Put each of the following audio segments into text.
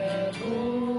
아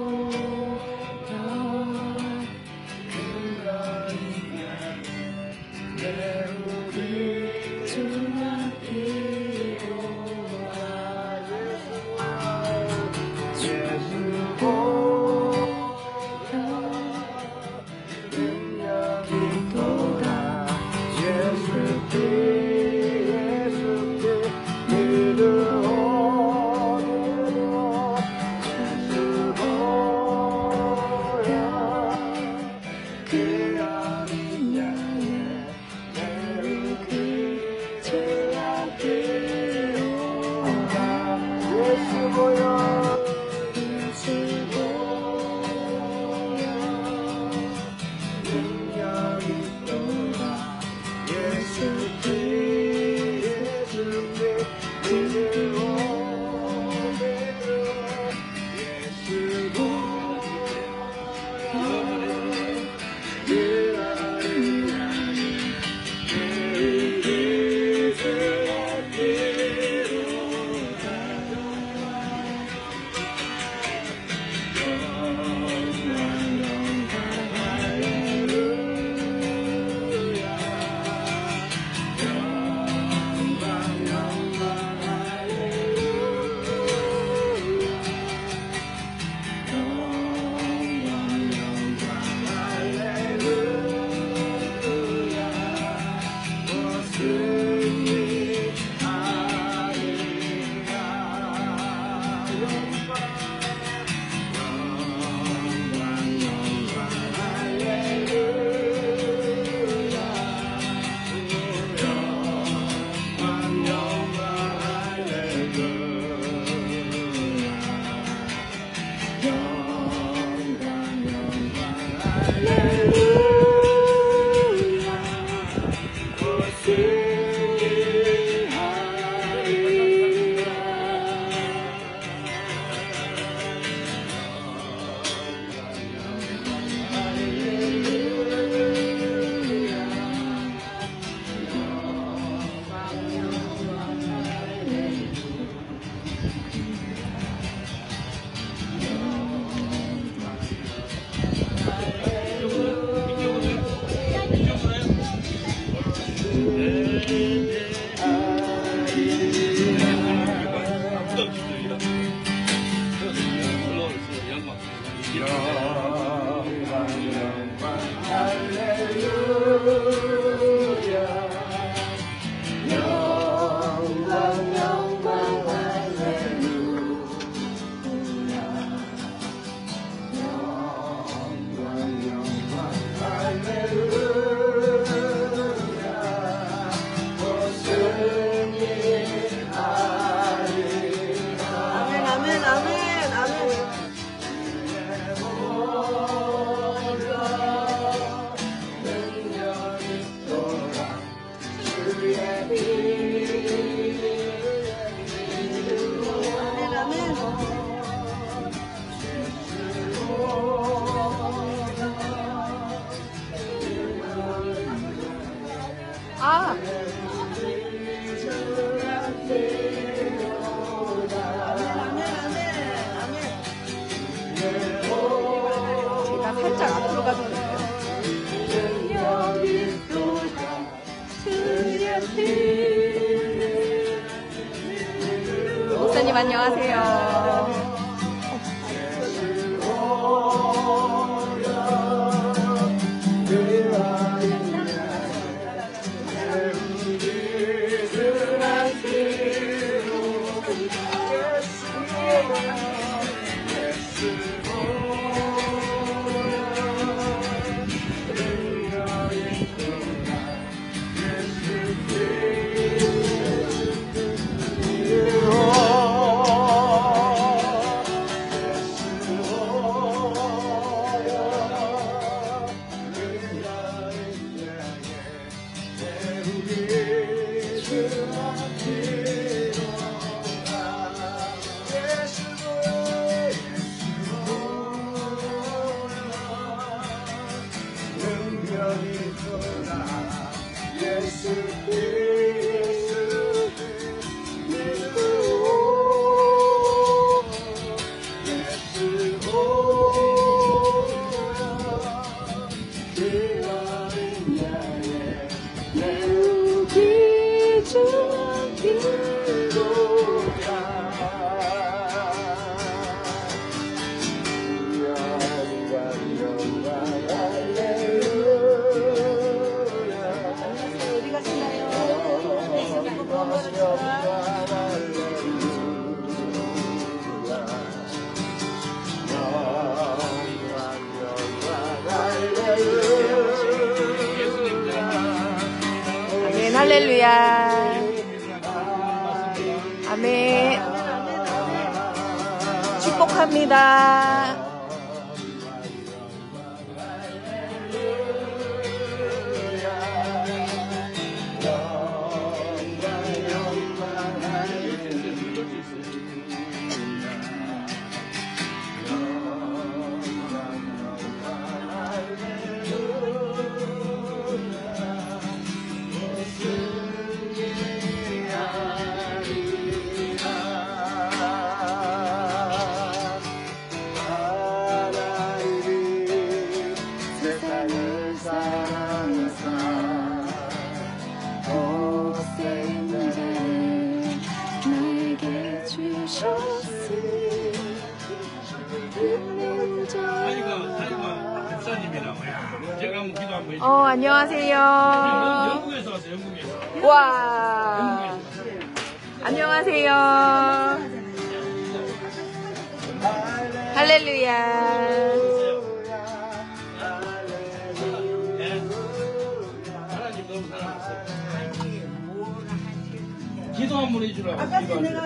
기도 내가.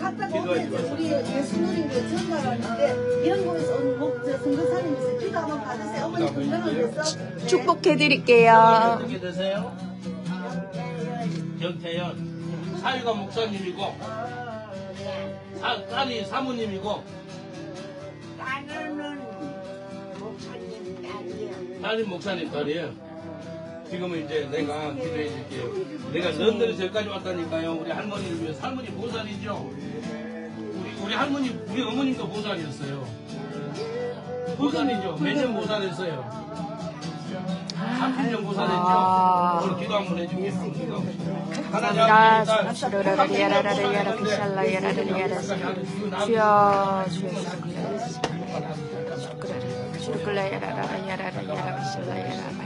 갔다 보면 마세요. 우리 예수 누린 거 전달하는데 이런 곳에서 온 목, 저 선교사님께서 기도 한번 받으세요. 어머니 건강을 위해서. 축복해 드릴게요. 어떻게 되세요? 경태현. 사유가 목사님이고, 사, 딸이 사모님이고, 나는 목사님 딸이야. 딸이 목사님 딸이에요. 지금은 이제 내가 기도해 줄게요. 내가 런던에서 여기까지 왔다니까요. 우리 할머니를 위해서. 할머니 보살이죠? 우리, 우리 할머니, 우리 어머님도 보살이었어요. 보살이죠? 몇 년 보살했어요? 30년 보살했죠? 아. 오늘 기도 한번 해주겠습니다. 기도 한번. 하나님 감사합니다. 아버지, 딸 슈루루루리야라라리야라 키샬라야라리야라 주여 주여 슈루클라야라라야라라야라 키샬라야라야라 하나님 아버지 30년 보살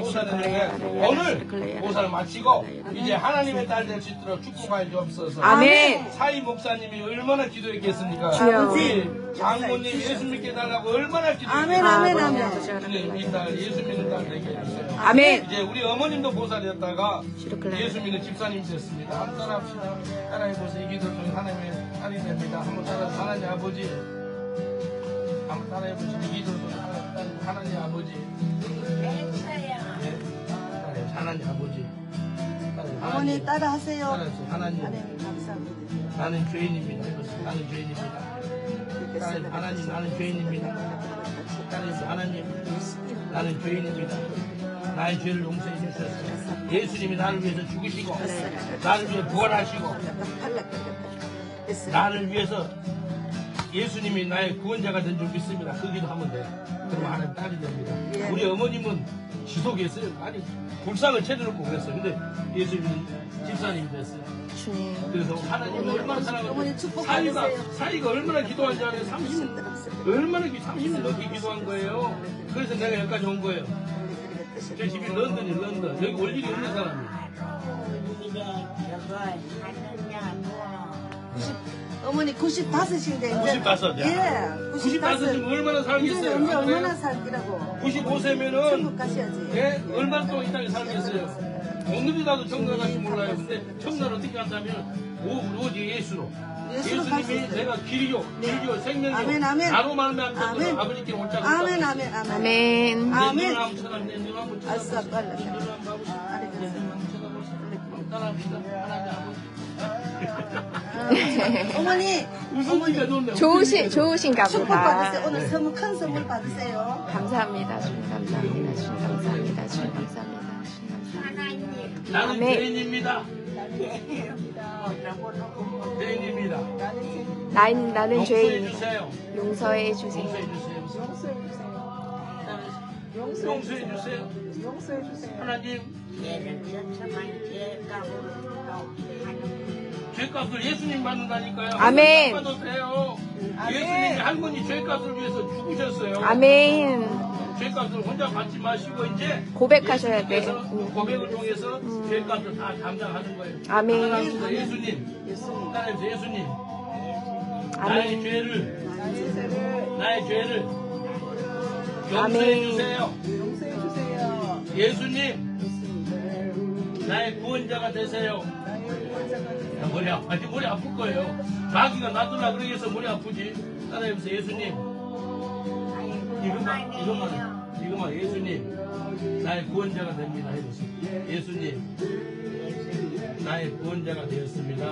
했는데 오늘 보살 마치고 이제 하나님의 딸 될 수 있도록 축복하여 주옵소서. 아멘. 사이 목사님이 얼마나 기도했겠습니까? 주여. 우리 장모님 예수 믿게 달라고 얼마나 기도했겠습니까? 아멘, 아멘, 아멘. 이 딸, 예수 믿는 딸 되게 해주세요. 아멘. 이제 우리 어머님도 보살이었다가. 예수 믿는 집사님이 됐습니다. 한번 따라합시다. 따라해보세요. 이 기도 중에 하나님의 딸이 됩니다. 한번 따라서 하나님 아버지. 한번 따라해보세요. 이 기도 중에 하나님, 하나님 아버지. 엑사야. 네. 하나님 아버지. 어머니 하나님. 따라하세요. 따라해보세요. 하나님. 하나님 감사합니다. 나는 죄인입니다. 나는 죄인입니다. 나는, 하나님, 나는 죄인입니다. 따라해보세요. 하나님, 나는 죄인입니다. 나의 죄를 용서해 주셨어요. 예수님이 나를 위해서 죽으시고, 나를 위해 부활하시고, 나를 위해서 예수님이 나의 구원자가 된 줄 믿습니다. 그 기도 하면 돼요. 그러면 하나님 딸이 됩니다. 우리 어머님은 지속했어요. 아니, 불상을 채려놓고 그랬어요. 근데 예수님은 집사님이 됐어요. 주님 그래서 하나님 얼마나 사랑하고 사이가. 사이가 얼마나 기도한 줄 알아요? 30년 얼마나 30년 넘게 기도한 거예요. 그래서 내가 여기까지 온 거예요. 제 집이 런던이 런던 여기 올 일이 없는 사람이에요. 어머니 95인데 이제 95 이야. 예, 95이면 얼마나 이제 살겠어요? 언제 얼마나 살기라고 95세면은 천국 가셔야지. 예? 얼마나 또이 땅에 살겠어요? 오늘이라도 청나 갈지 몰라요. 근데 청나를 어떻게 한다면 오, 오직 예수로. 예수로 예수님이. 내가 길이요, 길이요, 생명이요. 아멘, 아멘. 나로 말미암아 아멘. 아버지께 올 자가 아멘 없다. 아멘 아멘 아멘 아멘. 눈 한번 내눈 한번 쳐다보세요. 아싸, 빨라. 내눈 한번 봐보세요. 내눈 한번 쳐다보세요. 따라합시다. 하나님 아버지. 어머니 무슨 어머니 일이야, 넌 좋으신 좋으신가 축복 받으세요. 보다 오늘 선물 큰 선물 받으세요. 감사합니다. 주님 감사합니다. 주님 감사합니다. 주님 감사합니다. 주님 감사합니다. 하나님. 나는 아멘. 죄인입니다. 죄인입니다. 나는 나는 용서해 죄인입니다 주세요. 용서해 주세요. 용서해 주세요. 용서해 주세요. 하나님, 예를 들어서만 죄값으로 하는 죄값을 예수님 받는다니까요. 아멘. 돼요. 예수님이 할머니 죄값을 위해서 죽으셨어요. 아멘 죄값을 혼자 받지 마시고 이제 고백하셔야 돼. 음. 고백을 통해서 죄값을 다 담당하는 거예요. 아멘. 따라합시다. 예수님. 따라합시다. 예수님. 나의 죄를 나의 죄를 용서해 아멘. 주세요. 예수님. 나의 구원자가 되세요. 야, 머리 아파지 머리 아플 거예요. 자기가 놔둘라 그러겠어 머리 아프지. 따라해보세요 예수님. 이것만 이것만 이것만 예수님 나의 구원자가 됩니다 해보세요. 예수님 나의 구원자가 되었습니다.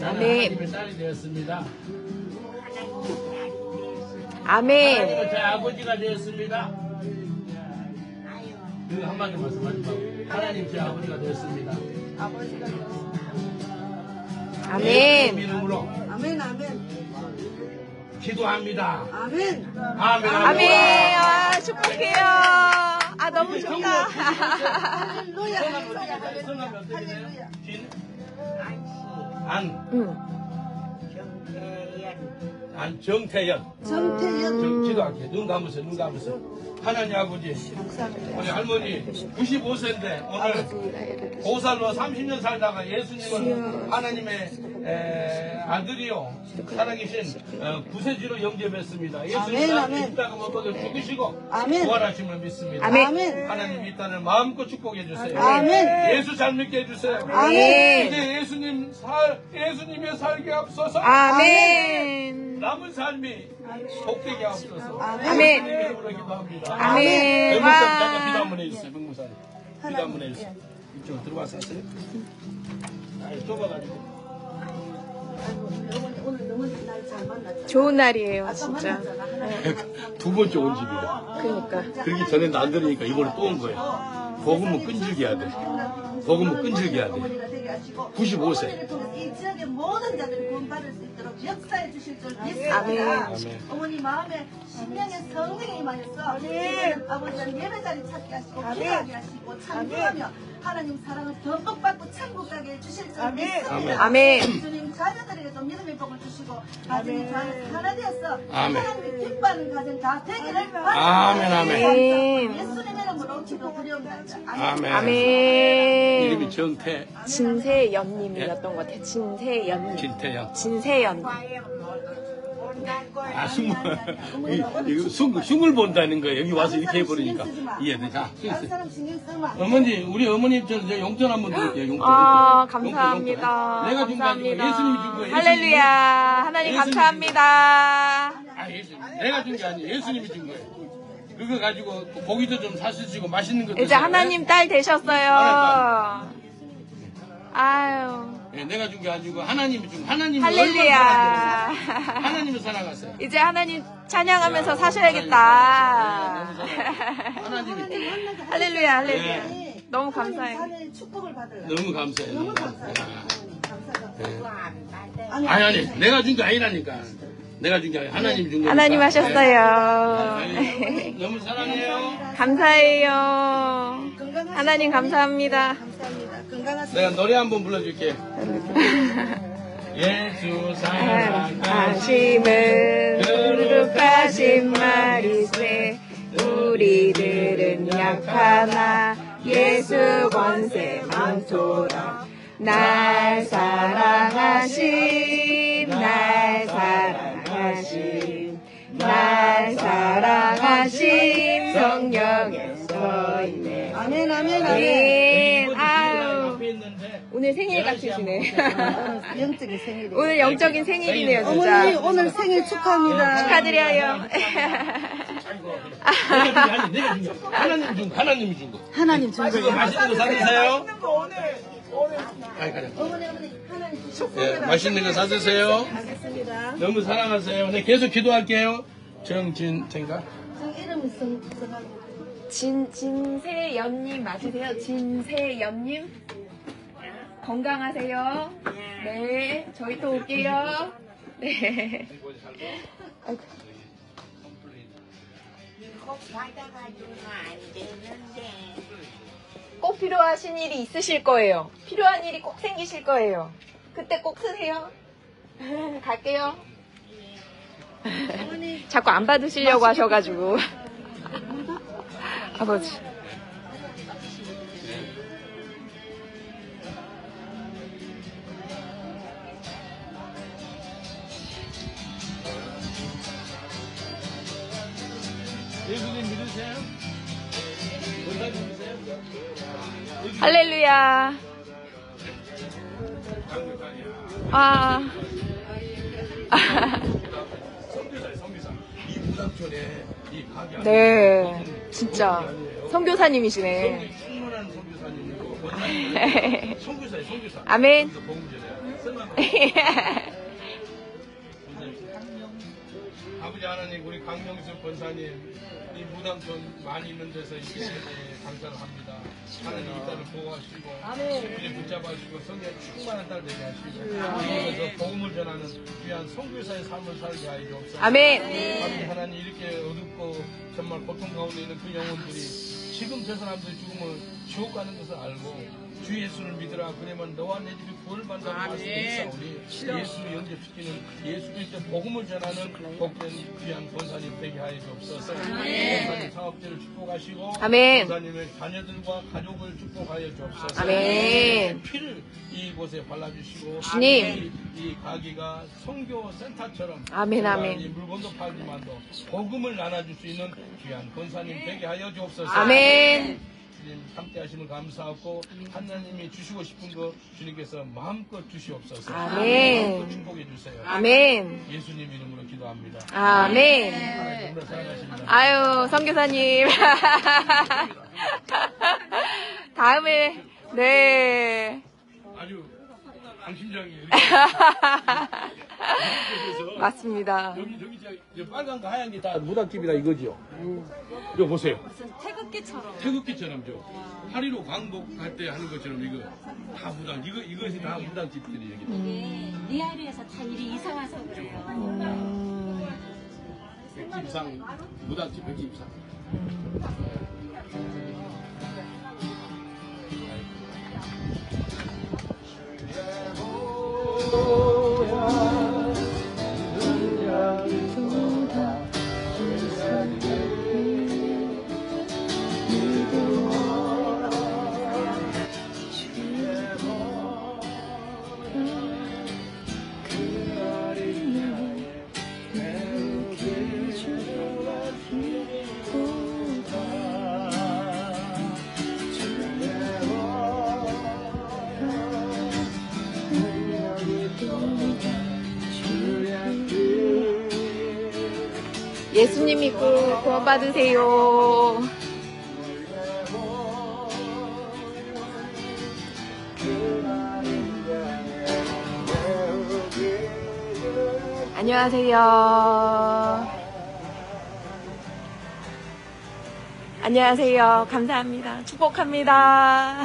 나는 아멘. 하나님의 딸이 되었습니다. 아멘. 하나님은 제 아버지가 되었습니다. 그 한마디 말씀하지 말고 하나님 제 아버지가 되었습니다. 예수님 아멘. 이름으로 아멘 아멘 기도합니다. 아멘 아멘. 아멘. 아, 축복해요. 아, 너무 좋다. 할렐루야? 할렐루야 진? 안, 응. 정태연 안정태연. 정태연 저 기도할게. 눈 감으세요. 눈 감으세요. 하나님 아버지, 우리 할머니 95세인데 오늘 고살로 30년 살다가 예수님을 하나님의 에, 아들이요 살아계신 어, 구세주로 영접했습니다. 예수님 아멘, 아멘. 십자가 못 박혀 죽으시고. 부활하심을 믿습니다. 아멘. 하나님 이 딸을 마음껏 축복해 주세요. 아멘. 예수 잘 믿게 해주세요. 아멘. 이제 예수님 살 예수님의 살게 앞서서 아멘. 남은 삶이 복되게 앞서서 아멘. 아멘. 잠깐 와. 기도 한번 해주세요. 기도 한번 해주세요. 이쪽 들어와서 하세요. 아, 좁아가지고. 좋은 날이에요, 진짜. 두 번째 온 집이다. 그러니까. 그러기 전에는 안 들으니까 이번에 또 온 거야. 복음은 끈질겨야 돼. 복음은 끈질겨야 돼. 어머니가 되게 하시고 95 세. 어머니를 통해서 이 지역의 모든 자들이 구원받을 수 있도록 역사해 주실 줄 믿습니다. 아멘. 어머니 마음에 신령의 성령이 임하여서 아버지는 예배 자리 찾게 하시고 기도하게 하시고 찬송하며 하나님 사랑을 듬뿍 받고 천국 가게 해주실 줄 믿습니다. 아멘. 주님 자녀들에게도 믿음의 복을 주시고 가정이 주 안에서 하나 되어서 아멘. 하나님의 기뻐하는 가정 다 되기를 아멘, 아멘. 예수님의 이름으로 기도드리옵나이다. 아멘. 아멘. 이름이 정태, 진세연님이었던 것 같아요. 진세연님. 진태양. 진세연. 아, 이- 이거 숨, 숨을 본다는 거야. 여기 와서 이렇게 해버리니까. 이해돼. 자. 어머니, 우리 어머니 저, 저 용돈 한번 드릴게요. 용돈. 아, 용돈, 감사합니다. 용돈. 내가 준거 아니고 감사합니다. 예수님이 준 거예요. 할렐루야. 하나님 예수님이 감사합니다. 아, 예수님. 내가 준 게 아니에요. 예수님이 준 거예요. 그거 가지고 고기도 좀 사주시고 맛있는 것도 이제 드세요. 하나님 딸 되셨어요. 아유. 예, 내가 준 게 아니고 하나님이 준 거. 하나님이 할렐루야. 하나님을 사랑하세요. 이제 하나님 찬양하면서 네, 사셔야겠다. 하나님이 할렐루야, 할렐루야. 네. 너무 감사해요. 축복을 받으라. 너무 감사해요. 너무 감사해요. 감사해요. 받아. 아니 아니 내가 준 게 아니라니까. 내가 준 게 아니 하나님 준 거니까. 하나님 네. 하셨어요. 아니, 너무 사랑해요. 감사해요. 하나님 감사합니다. 감사합니다. 건강하세요. 내가 노래 한번 불러줄게. 예수 사랑하시 하심은 거룩하신 말이세 우리들은 약하나 예수 권세 많도다 날 사랑하신 날 사랑 하신 날 사랑하신 성령의 서있네 아멘, 아멘, 아멘. 있는데 오늘 생일 같으시네 영적인 생일이. 오늘 영적인 생일이네요 어머니, 진짜 오늘 생일 축하합니다. 축하드려요 아니 내가 준 게. 하나님 준 거, 하나님이 준 거. 하나님 준 거예요. 맛있는 거 사드세요. 아니 가자. 어머니, 어머니, 하나님 준 예, 맛있는 거 사드세요. 알겠습니다. 너무 사랑하세요. 네, 계속 기도할게요. 정진인가? 저 이름이 성, 성하고. 진, 진세연님 맞으세요? 진세연님? 건강하세요. 네, 저희 또 올게요. 네. 되는데. 꼭 필요하신 일이 있으실 거예요. 필요한 일이 꼭 생기실 거예요. 그때 꼭 쓰세요. 갈게요. 자꾸 안 받으시려고 하셔가지고. 아버지. 예수님 믿으세요? 믿으세요? 할렐루야. 아. 네, 진짜 선교사님이시네. 충분한 성교사님이고 권사님 성교사예요, 성교사. 아멘. 아버지 하나님 우리 강명수 권사님 이 무당촌 많이 있는 데서 이 시대에 강사를 합니다. 하나님 이 딸을 보호하시고 우리 붙잡아주시고 성령 충만한 딸 되게 하시고 그래서 복음을 전하는 귀한 성교사의 삶을 살게 하여 주옵소서. 아멘. 아버지 하나님 이렇게 어둡고 정말 고통 가운데 있는 그 영혼들이 지금 저 사람들이 죽으면 지옥 가는 것을 알고 주 예수를 믿으라 그러면 너와 내 집이 구원을 받는다는 말씀이 있사오니 예수를 영접시키는 예수 그리스도 복음을 전하는 복된 귀한 권사님 되게 하여 주옵소서 권사님 사업들을 축복하시고 아멘. 권사님의 자녀들과 가족을 축복하여 주옵소서 아멘. 피를 이곳에 발라주시고 주님. 이, 이 가게가 성교 센터처럼 아멘, 아멘. 이 물건도 팔지만도 복음을 나눠줄 수 있는 귀한 권사님 되게 하여 주옵소서. 아멘. 주님 함께 하시면 감사하고 하나님이 주시고 싶은 거 주님께서 마음껏 주시옵소서. 아멘. 마음껏 축복해 주세요. 아멘. 예수님 이름으로 기도합니다. 아멘. 하나님 정말 사랑하십니다. 아유, 선교사님. 다음에, 네. 아주 강심장이에요. 맞습니다. 여기 저기 저, 저 빨간 거 하얀 게 다 무당집이다 이거지요. 이거 보세요. 태극기처럼. 태극기처럼 저 파리로 광복 할 때 하는 것처럼 이거 다 무당 이거 이것이 다 무당집들이 여기. 네, 리아리에서 다 일이 이사 와서 그래요. 백집상 무당집 백집상. 예수님 믿고 구원 받으세요. 안녕하세요. 안녕하세요. 감사합니다. 축복합니다.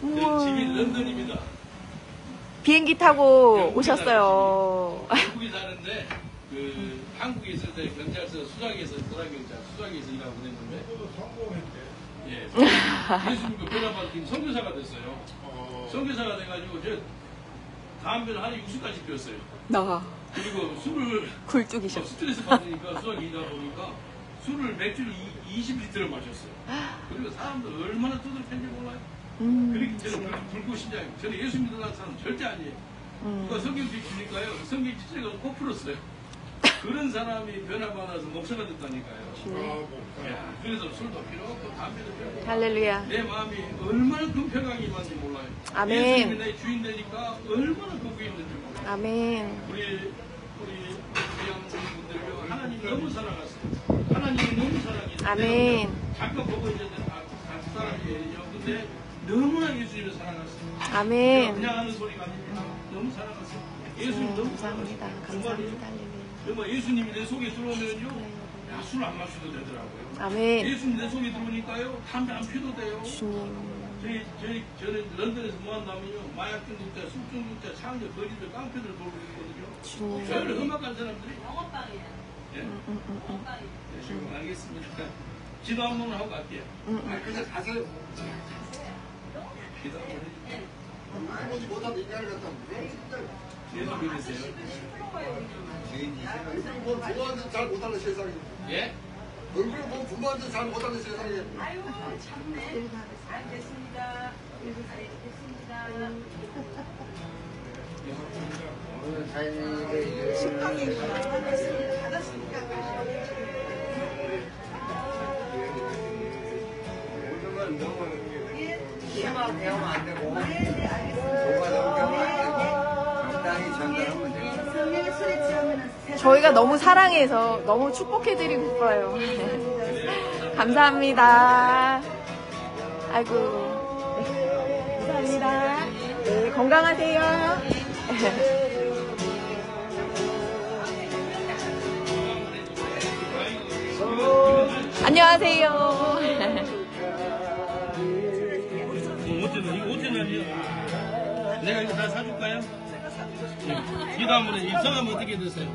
우와. 집이 런던입니다. 비행기 타고 오셨어요. 한국에 사는데 그 한국에 있을 때 경찰서 수장에서 수사경찰 수장에서 일하고 그랬는데 예 예수님과 변화받은 선교사가 됐어요. 선교사가 돼가지고 저 담배를 하루에 60까지 피웠어요. 나 그리고 술을 굴뚝이셔. 뭐 스트레스 받으니까 수학이다 보니까 술을 맥주를 20리터를 마셨어요. 그리고 사람들 얼마나 두들팬지 몰라요. 음, 그렇게 저는 불- 불구신장 저는 예수 믿는 사람 절대 아니에요. 음. 누가 성경지 주니까요. 성경지 제가 꼭 풀었어요. 그런 사람이 변화받아서 목사가 됐다니까요. 야, 그래서 술도 필요 없고 담배도 필요 없고 할렐루야. 내 마음이 얼마나 큰 평강이 임한지 몰라요. 아멘. 예수님이 내 주인 되니까 얼마나 그거 있는지 몰라요. 아멘. 우리 우리 귀한 분들요 하나님 너무 사랑하세요. 하나님 너무 사랑해요. 아멘. 잠깐 보고 있는데 아, 아, 사람이에요. 근데 너무나 예수님을 사랑하세요. 아멘. 그냥 하는 소리가 아닙니다. 너무 사랑하세요. 예수님 너무 감사합니다. 사랑하세요. 감사합니다. 정말 예수님이 내 속에 들어오면요, 야, 술안 마셔도 되더라고요. 아멘. 예수님 내 속에 들어오니까요, 담배 안 피도 돼요. 주님. 저희, 저희, 저는 런던에서 뭐 한다면요, 마약 중독자, 술 중독자, 창녀, 거리들, 깡패들 돌고 있거든요. 주님. 별 험악한 사람들이. 영업방이에요. 예? 네, 지금 알겠습니다. 기도 한 번 하고 갈게요. 아, 그냥 가세 얼굴 뭐 부모한테 잘 못하는 세상에. 예? 아유 참네. 안 됐습니다. 됐습니다. 오늘 사장님이 식당에 받았으니까 오늘은 너무 막 배우면 안 되고 교과서 배우면 안 되고 적당히 전달하면 돼요. 저희가 너무 사랑해서 너무 축복해드리고 싶어요. 감사합니다. 아이고. 네, 감사합니다. 네, 건강하세요. 안녕하세요. 내가 이거 다 사줄까요? 이 다음으로 이 성함 어떻게 되세요?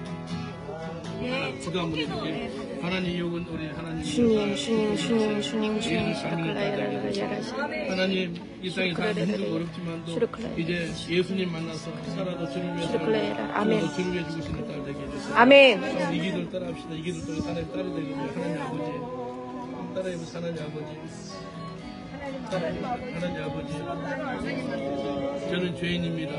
예, 기도 한번 해줄게요. 하나님 욕은 우리 하나님 주님, 주님, 주님, 주님, 주님. 하나님 이 땅에 사는 힘들고 어렵지만도. 이제 예수님 만나서 살아도. 살고 주를 위해 죽으시는 딸 되게 해주세요. 아멘. 이 길을 따라합시다. 이 길을 통해 하나님 따라 되거든요. 하나님 아버지. 따라해보세요. 하나님 아버지. 하나님 아버지. 저는 죄인입니다.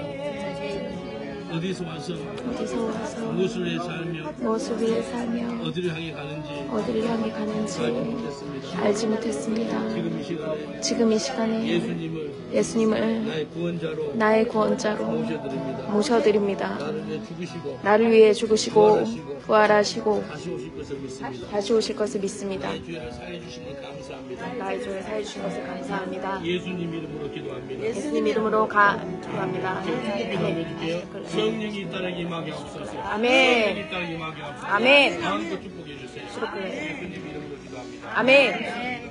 어디서 와서 어디서 와서 무엇을 위해 살며 무엇을 위해 살며 어디를 향해 가는지 어디를 향해 가는지 못했습니다. 알지 못했습니다. 지금 이 시간에 지금 이 시간에 예수님을 예수님을 나의 구원자로 나의 구원자로 모셔드립니다. 모셔드립니다. 나를 위해 죽으시고 나를 위해 죽으시고 부활하시고 다시 오실 것을 믿습니다. 다시 오실 것을 믿습니다. 나의 죄를 사해 주심을 감사합니다. 나의 죄를 사해 주신 것을 감사합니다. 예수님 이름으로 기도합니다. 예수님 이름으로 가 기도합니다. 기도해줄게요. 성령이 이 땅에 임하게 하옵소서. 아멘. 성령이 이 땅에 임하게 하옵소서. 아멘. 마음껏 축복해 주세요. 예수님 이름으로 기도합니다. 아멘.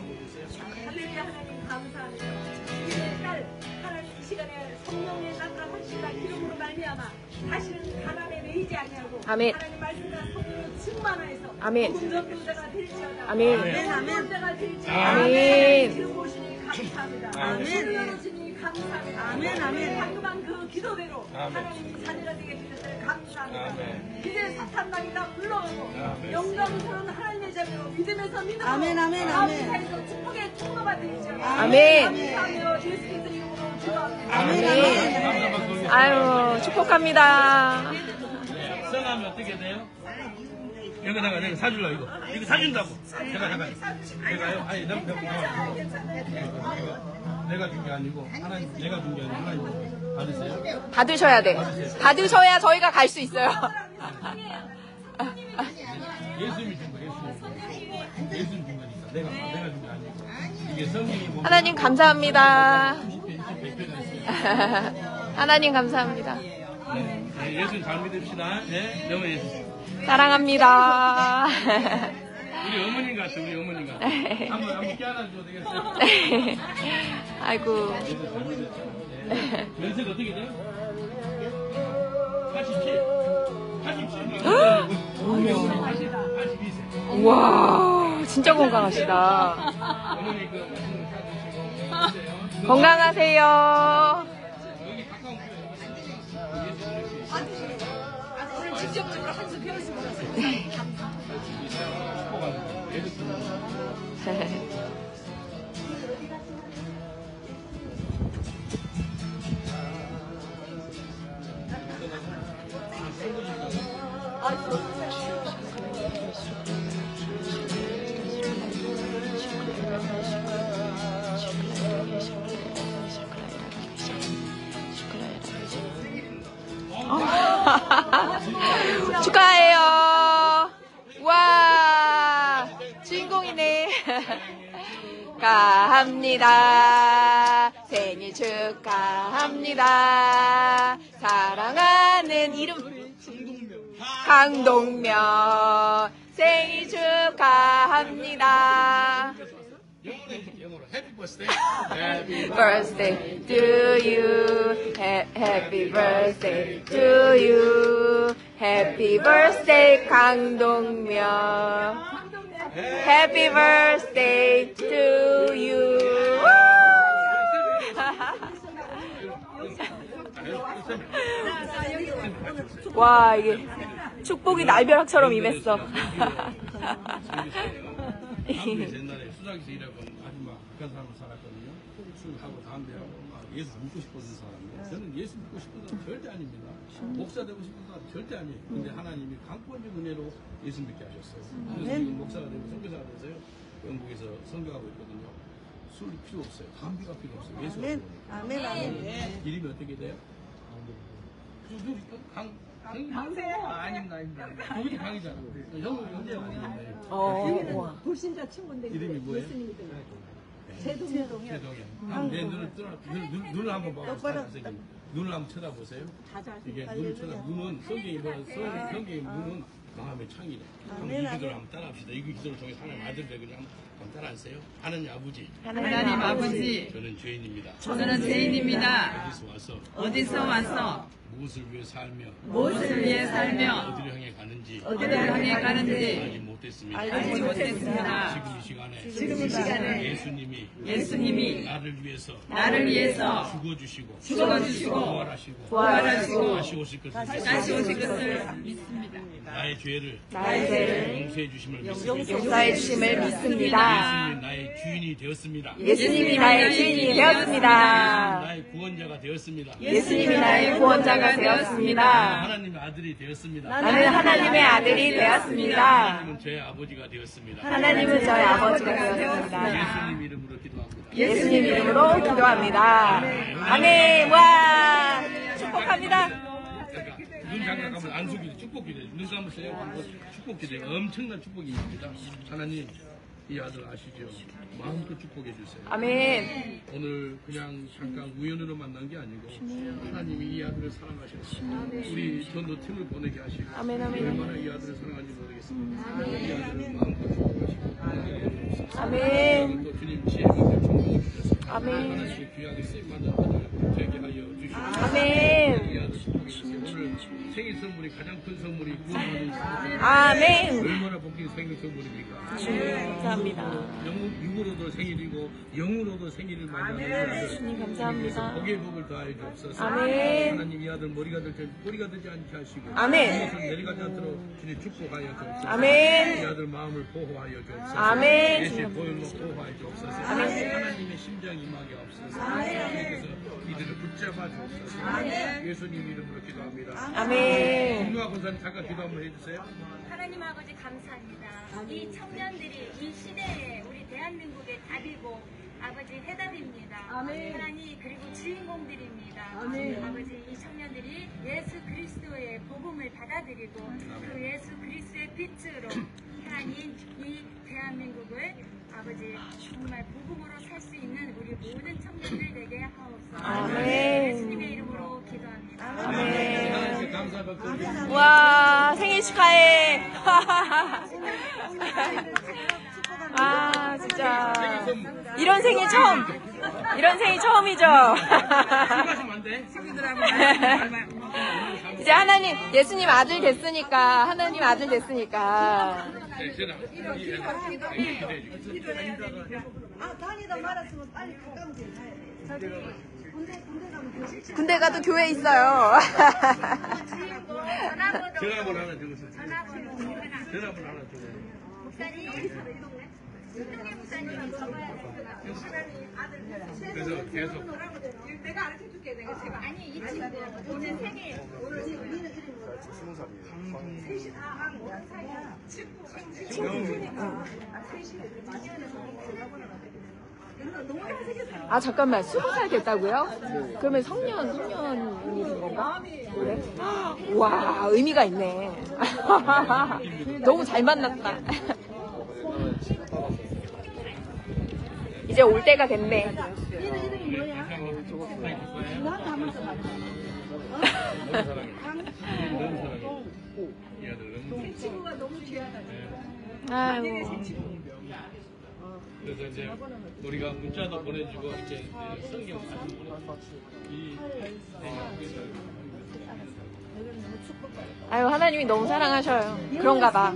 아멘. 아멘. 아멘. 아멘. 아멘. 감사합니다. 아멘, 아멘. 방금한 그 기도대로 아멘. 하나님이 자녀가 되게 해주셔서 감사합니다. 아멘. 이제 사탄당이 다 물러가고 아멘. 영광스러운 하나님의 자녀로 믿음에서 믿음으로 아멘, 아멘, 아멘. 아프리카에서 축복의 통로가 되시오다. 아멘. 감사하며 예수께서 이름으로 기도합니다. 아멘. 아유, 축복합니다. 성함이 어떻게 돼요? 여기다가 내가 사줄라 이거. 이거 사준다고. 제가 잠깐. 내가요? 아니 나 내가 내가 준 게 아니고 하나님 내가 준 게 아니고 하나님 받으세요. 받으셔야 돼. 받으셔야 저희가 갈 수 있어요. 예수님이 준 거, 예수님. 예수님 준 거니까 내가 내가 준 게 아니고 이게 성령이 보면 하나님 감사합니다. 10회, 100회가 있어요. 하나님 감사합니다. 네, 네, 예수님 잘 믿읍시다. 네, 영어 예수. 사랑합니다. 우리 어머님 같아, 우리 어머님 같아. 한번 한번 깨안아줘도 되겠어요? 아이고. 예수 잘 믿었죠. 네. 연세가 어떻게 돼요? 87. 87. 80, 82세. 우와, 진짜 건강하시다. 그. 건강하세요. 오늘 직접적으로 한수 배우시고 축 축하합니다. 생일 축하합니다. 사랑하는 이름 강동면 생일 축하합니다. 해피 birthday to you. Ha- happy birthday to you. Happy birthday 강동면. Happy birthday to you. 와 이게 축복이 날벼락처럼 임했어. 옛날에 수작에서 일하고 아줌마 북한 사람으로 살았거든요. 술하고 담배하고 막 예수 믿고 싶었던 사람이에요. 저는 예수 믿고 싶은 사람 절대 아닙니다. 목사 되고 싶은 사람 절대 아니에요. 근데 하나님이 강권적 은혜로 예수 믿게 하셨어요. 그래서 지금 목사가 되고 선교사가 돼서요. 영국에서 선교하고 있거든요. 술 필요 없어요. 담비가 필요 없어요. 예수 아멘. 아멘. 아멘. 이름이 어떻게 돼요? 누구 강 강세 아, 아닙니다 아닙니다 거기도 강이잖아 형 형제 아니에요 어. 불신자 친구인데 이름이 뭐예요? 제동이요. 제동이 내 눈을 뜨라. 눈, 눈, 눈을 한번 봐보세요 선생님. 눈을 한번 쳐다보세요. 이게 눈을 쳐다 눈은 성경이 뭐야 성- 성경이 눈은 마음의 창이다. 한번 이 기도를 한번 따라 합시다. 이 기도를 통해서 하나님 아들 되고 한번 따라하세요 하나님 아버지 하나님 아버지, 저는 죄인입니다 저는 죄인입니다. 어디서 와서 어디서 와서 무엇을 위해 살며 무엇을 위해 살며 어디를 향해 가는지 어디를 향해 알지 가는지 못했습니다. 알지 못했습니다. 지금 이 시간에 지금 이 시간에 예수님이 예수님이 나를 위해서 나를 위해서 죽어주시고 죽어주시고 부활하시고 부활하시고 다시 오실 것을 다시 오실 것을 믿습니다. 나의 죄를 나의 죄를 용서해 주심을 믿습니다. 용서해 주심을 믿습니다. 예수님이 나의 주인이 되었습니다. 예수님이 나의 주인이 되었습니다. 나의 구원자가 되었습니다. 예수님이 나의 구원자가 되었습니다. 하나님의 아들이 되었습니다. 나는 하나님의 아들이 되었습니다. 하나님은 저의 아버지가 되었습니다. 하나님은 저의 아버지가 되었습니다. 예수님 이름으로 기도합니다. 예수님 이름으로 기도합니다. 아멘. 와 축복합니다. 눈 장착하면 안수기도 축복기도 눈 감으세요. 축복기도 엄청난 축복입니다. 하나님 이 아들 아시죠? 마음껏 축복해 주세요. 아멘. 오늘 그냥 잠깐 우연으로 만난 게 아니고 하나님이 이 아들을 사랑하셨어요. 우리 전도팀을 보내게 하시고 아멘, 아멘. 얼마나 이 아들을 사랑하는지 모르겠습니다. 이 아들을 마음껏 축복하시고 아멘. 또 주님 지혜를 충만히 주셔서 아멘. 아멘. 생일 선물이 가장 큰 선물이 구원받는. 아멘. 얼마나 복된 생일 선물입니까? 감사합니다. 영, 육으로도 생일이고 영으로도 생일을 맞이하는 주님 감사합니다. 복의 복을 더하여 주옵소서. 아멘. 하나님 이 아들 머리가 될때 꼬리가 되지 않게 하시고 아멘. 무엇을 내려가지 않도록 주님 축복하여 주옵소서. 아멘. 이 아들 마음을 보호하여 주옵소서. 아멘. 예수의 보혈로 보호하여 주옵소서. 하나님의 심장 임하게 없소서. 하나님께서 이들을 붙잡아 주옵소서. 예수님 이름으로 기도합니다. 아멘. 김노아 권사님 잠깐 기도 한번 해주세요. 하나님 아버지 감사합니다. 이 청년들이 이 시대에 우리 대한민국의 답이고 아버지 해답입니다. 하나님 그리고 주인공들입니다. 아버지 이 청년들이 예수 그리스도의 복음을 받아들이고 그 예수 그리스도의 빛으로 하나님 이 대한민국을 아버지 정말 복음으로 살 수 있는 우리 모든 청년들 되게 하옵소서. 아멘. 예수님의 이름으로 기도합니다. 아멘. 와 생일 축하해. 아 진짜 이런 생일 처음. 이런 생일 처음이죠. 이제 하나님 예수님 아들 됐으니까 하나님 아들 됐으니까 아, 다니다 말았으면 빨리 가까운 데 가야 돼. 저기 군대 군대 가면 교실 군대 가도 교회 있어요. 전화번호 하나 적으세요. 전화번호 하나 적으세요. 그래서 계속 내가 가르쳐 줄게. 내가 제가 아니 이 친구 오늘 생일 오늘 생일 스무 살이에요. 셋이 다 사이야. 친구 친구니까 너무 잘생겼어. 아 잠깐만 스무 살 됐다고요? 그러면 성년 성년인 건가? 그래? 와 의미가 있네. 너무 잘 만났다. 이제 올 때가 됐네. 나한테 한번 더 말해. 이아 그래서 이제 우리가 문자도 보내주고 이제 성경 사진 보내주고 이 아유 하나님이 너무 사랑하셔요. 그런가 봐.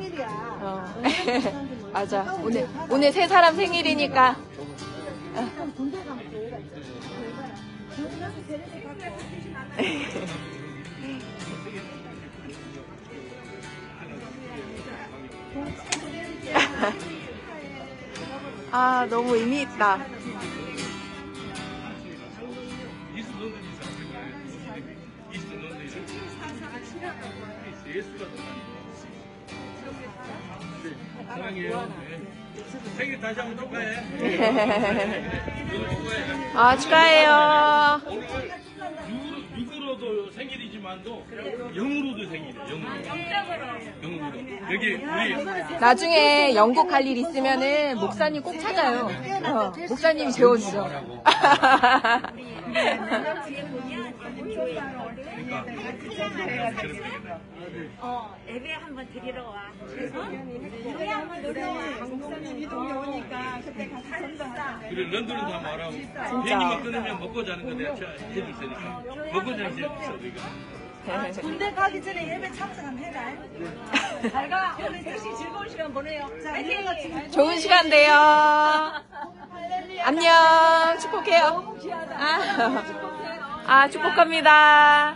어. 맞아. 오늘 오늘 세 사람 생일이니까 아. 너무 의미 있다. 생일 다시 한번 축하해. 아, 축하해요. 육으로도 생일이지만도 영으로도 생일이에요. 영으로. 영으로. 여기 우리 나중에 영국 갈 일 있으면은 목사님 꼭 찾아요. 어, 목사님이 재워주죠. 어, 예배 한번 드리러 와. 그래 런던은 다 말하고 비행기만 끊으면 먹고 자는 거 내가 자- 해줄 테니까 먹고 자는 게 없어 우리가. 군대 가기 전에 예배 참석 한번 해라. 잘가. 오늘 택시 즐거운 시간 보내요. 파이팅. 좋은 시간 돼요. 안녕. 축복해요. 아, 아 축복합니다.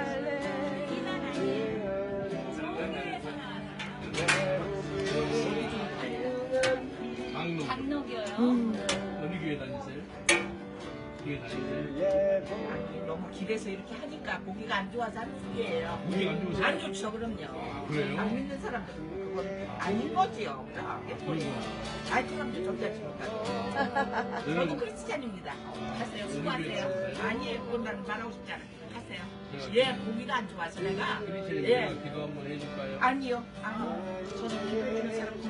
다니세요? 너무 길에서 이렇게 하니까 고기가 안 좋아서 하는 소리예요. 고기가 안 좋으세요? 안 좋죠, 그럼요. 그래요? 안 믿는 사람들은 그건 아닌 거지요. 깨poli. 아이, 그럼요, 정자지 못하고. 저도 크리스찬입니다. 가세요, 수고하세요. 아니에요, 그건 나는 말하고 싶지 않아요. 예, 고기가 안 좋아서 내가. 예. 기도 한번 해줄까요? 아니요, 아니요. 저는 기도하는 사람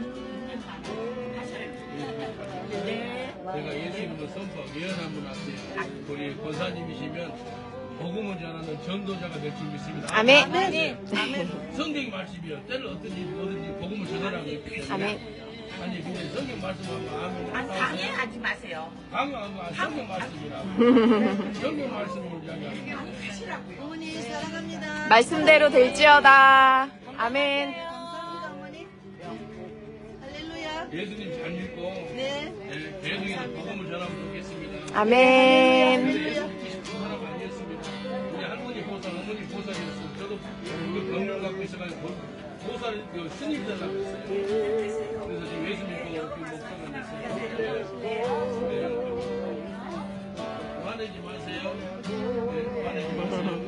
거 가셔요. 네. 내가 예수님으로 선포 예언 한번 할게요. 우리 권사님이시면 복음을 전하는 전도자가 될 줄 믿습니다. 아멘. 성경 말씀이요. 때를 어떤지 뭐든지 복음을 전하라고 했거든요. 아멘. 아니 근데 성경 말씀하면 아멘. 안 강해하지 마세요. 강요하고 안 성경 말씀이라고. 성경 말씀을 이야기하는 하시라고요. 어머니 사랑합니다. 말씀대로 될지어다. 아멘. 감사합니다 어머니. 할렐루야. 예수님 잘 믿고 네. 예, 계속해서 복음을 전하면 좋겠습니다. 아멘. 그 스님 되려고. 그래서 지금 예수 믿고 그 목사가 됐어요. 네. 네, 화내지 마세요. 화내지 마세요.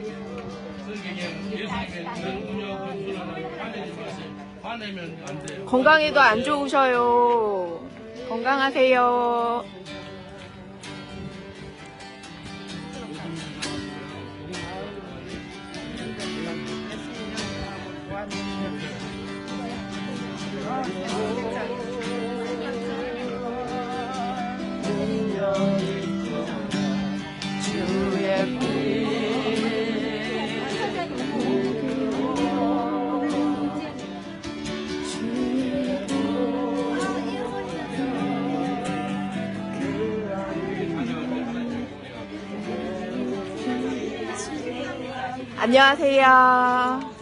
건강에도 안 좋으셔요. 건강하세요. 안녕하세요.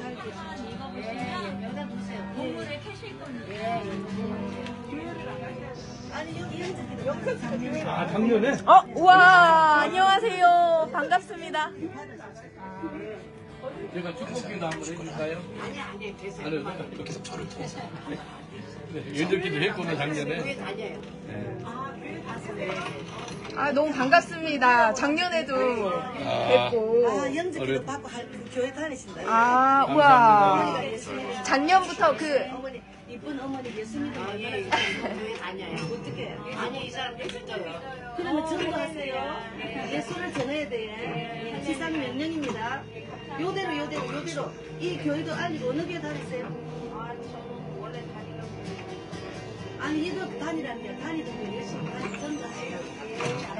아, 작년에? 어, 우와, 안녕하세요. 반갑습니다. 제가 축복기도 한번 해줄까요? 아니, 아니, 되세요. 아니, 계속 저를 통해서. 네, 연적기도 했구나, 작년에. 아, 너무 반갑습니다. 작년에도 뵙고. 아 영접기도 어려- 받고 할, 그 교회 다니신다. 아, 우와. 감사합니다. 예수님. 작년부터 그, 이쁜 어머니 예수님도. 교회 다녀요. 어떻게? 아니 이 사람 예수잖아요. 그러면 전도하세요. 예수를 전해야 돼. 지상 명령입니다. 요대로 요대로 요대로 이 교회도 알리고 어느 교회 다니세요? 아니 이도 다니라는 게 다니던 거 열심히 다니 전도하세요.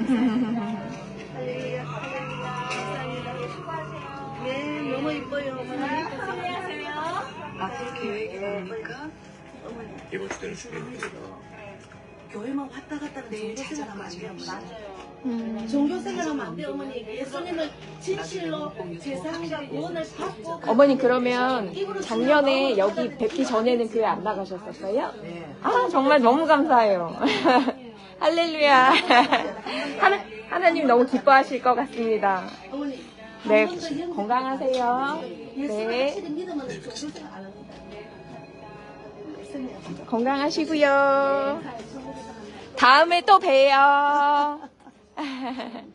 할렐루야 감사합니다. 수고하세요. 네 너무 이뻐요. 하나님 안녕하세요. 아, 계획이 뭡니까? 어머니. 이번 주대로 주겠습니다. 교회만 왔다 갔다 하는 종교 생활하면 안 돼요, 어머니. 종교 생활하면 안 돼요, 어머니. 예수님을 진실로 세상과 구원을 받고. 어머니 그러면 작년에 여기 뵙기 전에는 교회 안 나가셨었어요? 아, 정말 너무 감사해요. 할렐루야. 하나, 하나님 너무 기뻐하실 것 같습니다. 어머니, 네, 건강하세요. 네. 건강하시고요. 다음에 또 봬요.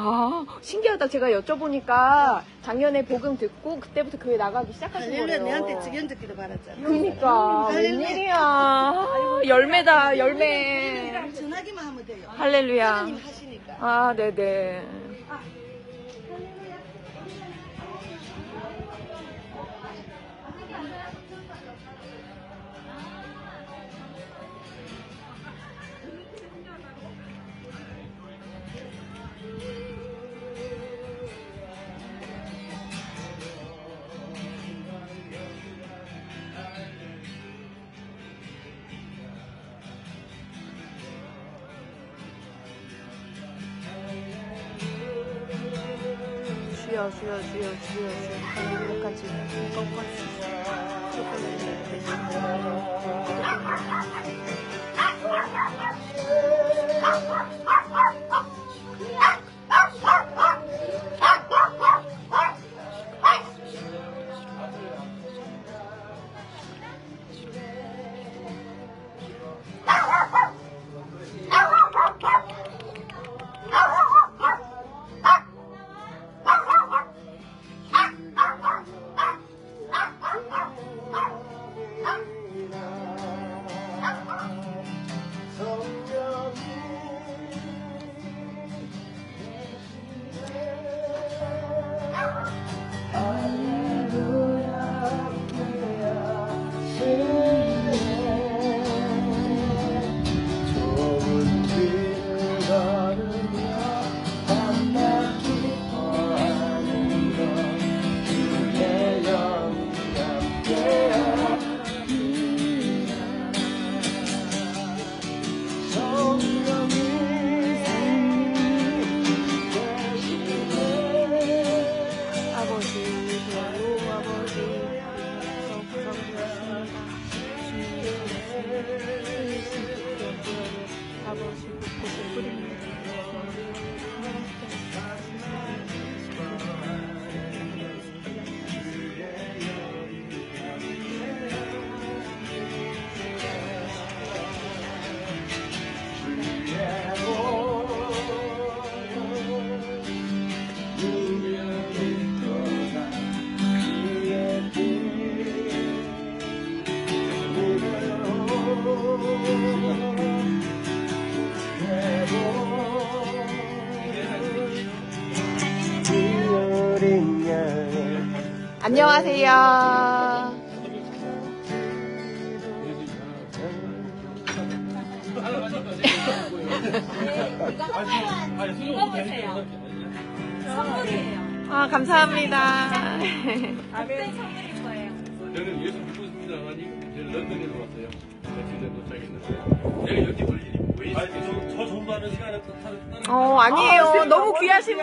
아, 신기하다. 제가 여쭤보니까 작년에 복음 듣고 그때부터 교회 나가기 시작하신 할렐루야, 거예요. 내한테 직연 듣기도 바랐잖아. 그니까 할렐루야. 웬일이야. 아, 열매다, 열매. 전화기만 하면 돼요. 할렐루야. 하나님 하시니까. 아, 네네.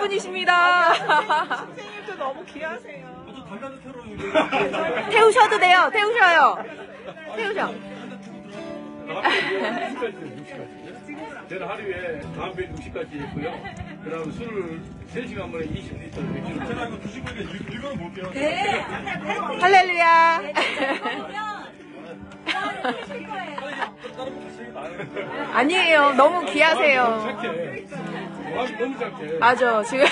분이십니다. 선생님도 너무 귀하세요. 담배도 켜러 태우셔도 돼요. 태우셔요. 태우셔. 저는 하루에 담배 60까지 했고요. 그 다음 술을 3시간 만에 20리터 맥주를. 제가 이거 드시고 있는데 이거는 볼게요. 네. 할렐루야. 아니에요. 너무 귀하세요. 착해. 마음이 너무 착해. 맞아. 지금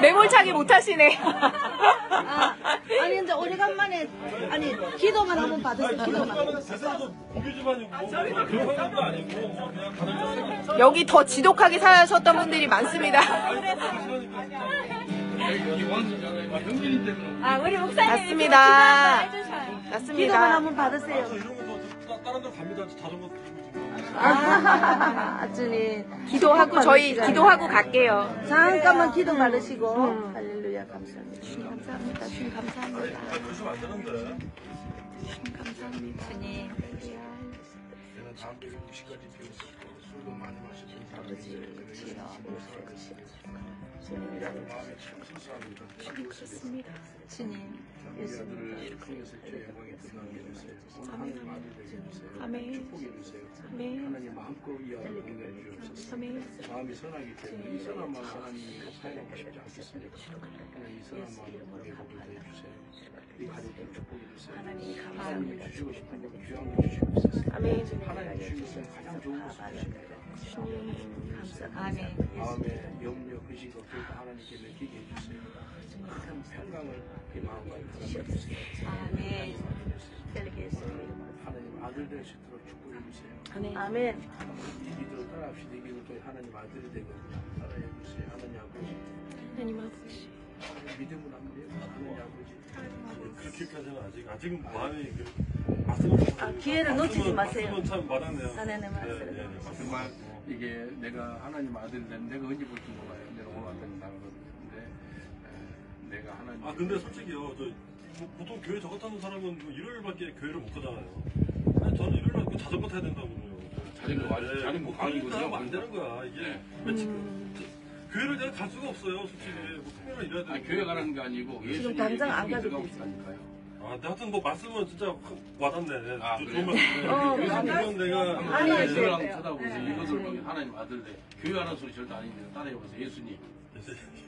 매몰차게 못 하시네. 아, 아니, 근데 오래간만에, 아니, 기도만 한번 받으세요, 기도만. 뭐 여기 더 지독하게 사셨던 분들이 많습니다. 아. 아, 목사님 맞습니다. 기도만 맞습니다. 한번 받으세요. 다른 데 갑니다. 자전거 타고 지금. 아, 주님. 기도하고 저희 기도하고 갈게요. 잠깐만 기도 받으시고. 음. 할렐루야, 감사합니다. 주님 감사합니다. 주님 감사합니다. 그러시면 안 되는데. 주님 감사합니다. 주님. 내가 담배 60까지 피웠었고 술도 많이 마셨던 사람이에요. 그래서 마음이 참 속상합니다. 주님 그렇습니다. 주님. 여러분들을 통해서 주의 영광이 드러나게 해주세요. 하나님. 아멘. 아멘. 하나님 마음 참고 이해하고 공유해 주옵소서. 마음이 선하기 때문에 이 선한 마음 하나님이 사용하고 싶지 않겠습니까? 하나님 이 선한 마음을 우리의 복을 내주세요. 이 가족들 축복해 주세요. 하나님이 주시고 싶은 것 귀한 거 주시옵소서. 하나님 주시고 싶은 가장 좋은 것을 주십니다. 아멘. 마음에 염려, 걱정 다 하나님께 맡기게 해주세요. 큰 평강을 이 마음과 이 사람에 주세요. 아멘. 하나님 아들 될 수 있도록 축복해 주세요. 아멘. 이 기도를 따라합시다. 이 기도를 통해 하나님 아들이 되고 따라해 주세요. 하나님 아버지. 하나님 아버지. 믿음을 합니다. 하나님 아버지. 그렇게까지는 아직 아직은 마음이 그 아, 기회를 놓치지 마세요. 하나님 말씀. 네, 네, 네. 정말 이게 내가 하나님 아들이 되면 내가 언제 볼지 몰라요. 내가 오늘 왔다는 나거든데 내가 하나님 아 근데 솔직히요, 저 뭐, 보통 교회 저 같은 사람은 뭐 일요일밖에 교회를 못 가잖아요. 근데 저는 일요일날 그 자전거 타야 된다고 그래요. 자전거 완전- 자전거 뭐 강의거든요, 그러니까 하면 안 완전. 되는 거야. 이게 며칠 저- 교회를 내가 갈 수가 없어요, 솔직히. 뭐 통일을 이래야 아니, 되는데. 교회 가는 게 아니고 예수님 당장 안 가도 들어가고 되지. 싶다니까요. 아, 근데 하여튼 뭐 말씀은 진짜 확 와닿네. 아, 저- 그래요? 좋은 어, 말씀. 맞아요. 요즘 내가 아니, 예수를 네, 한번 네. 쳐다보세요. 네. 이것을 보면 하나님 아들 돼. 교회 하는 소리 절대 아닙니다. 따라해보세요. 예수님.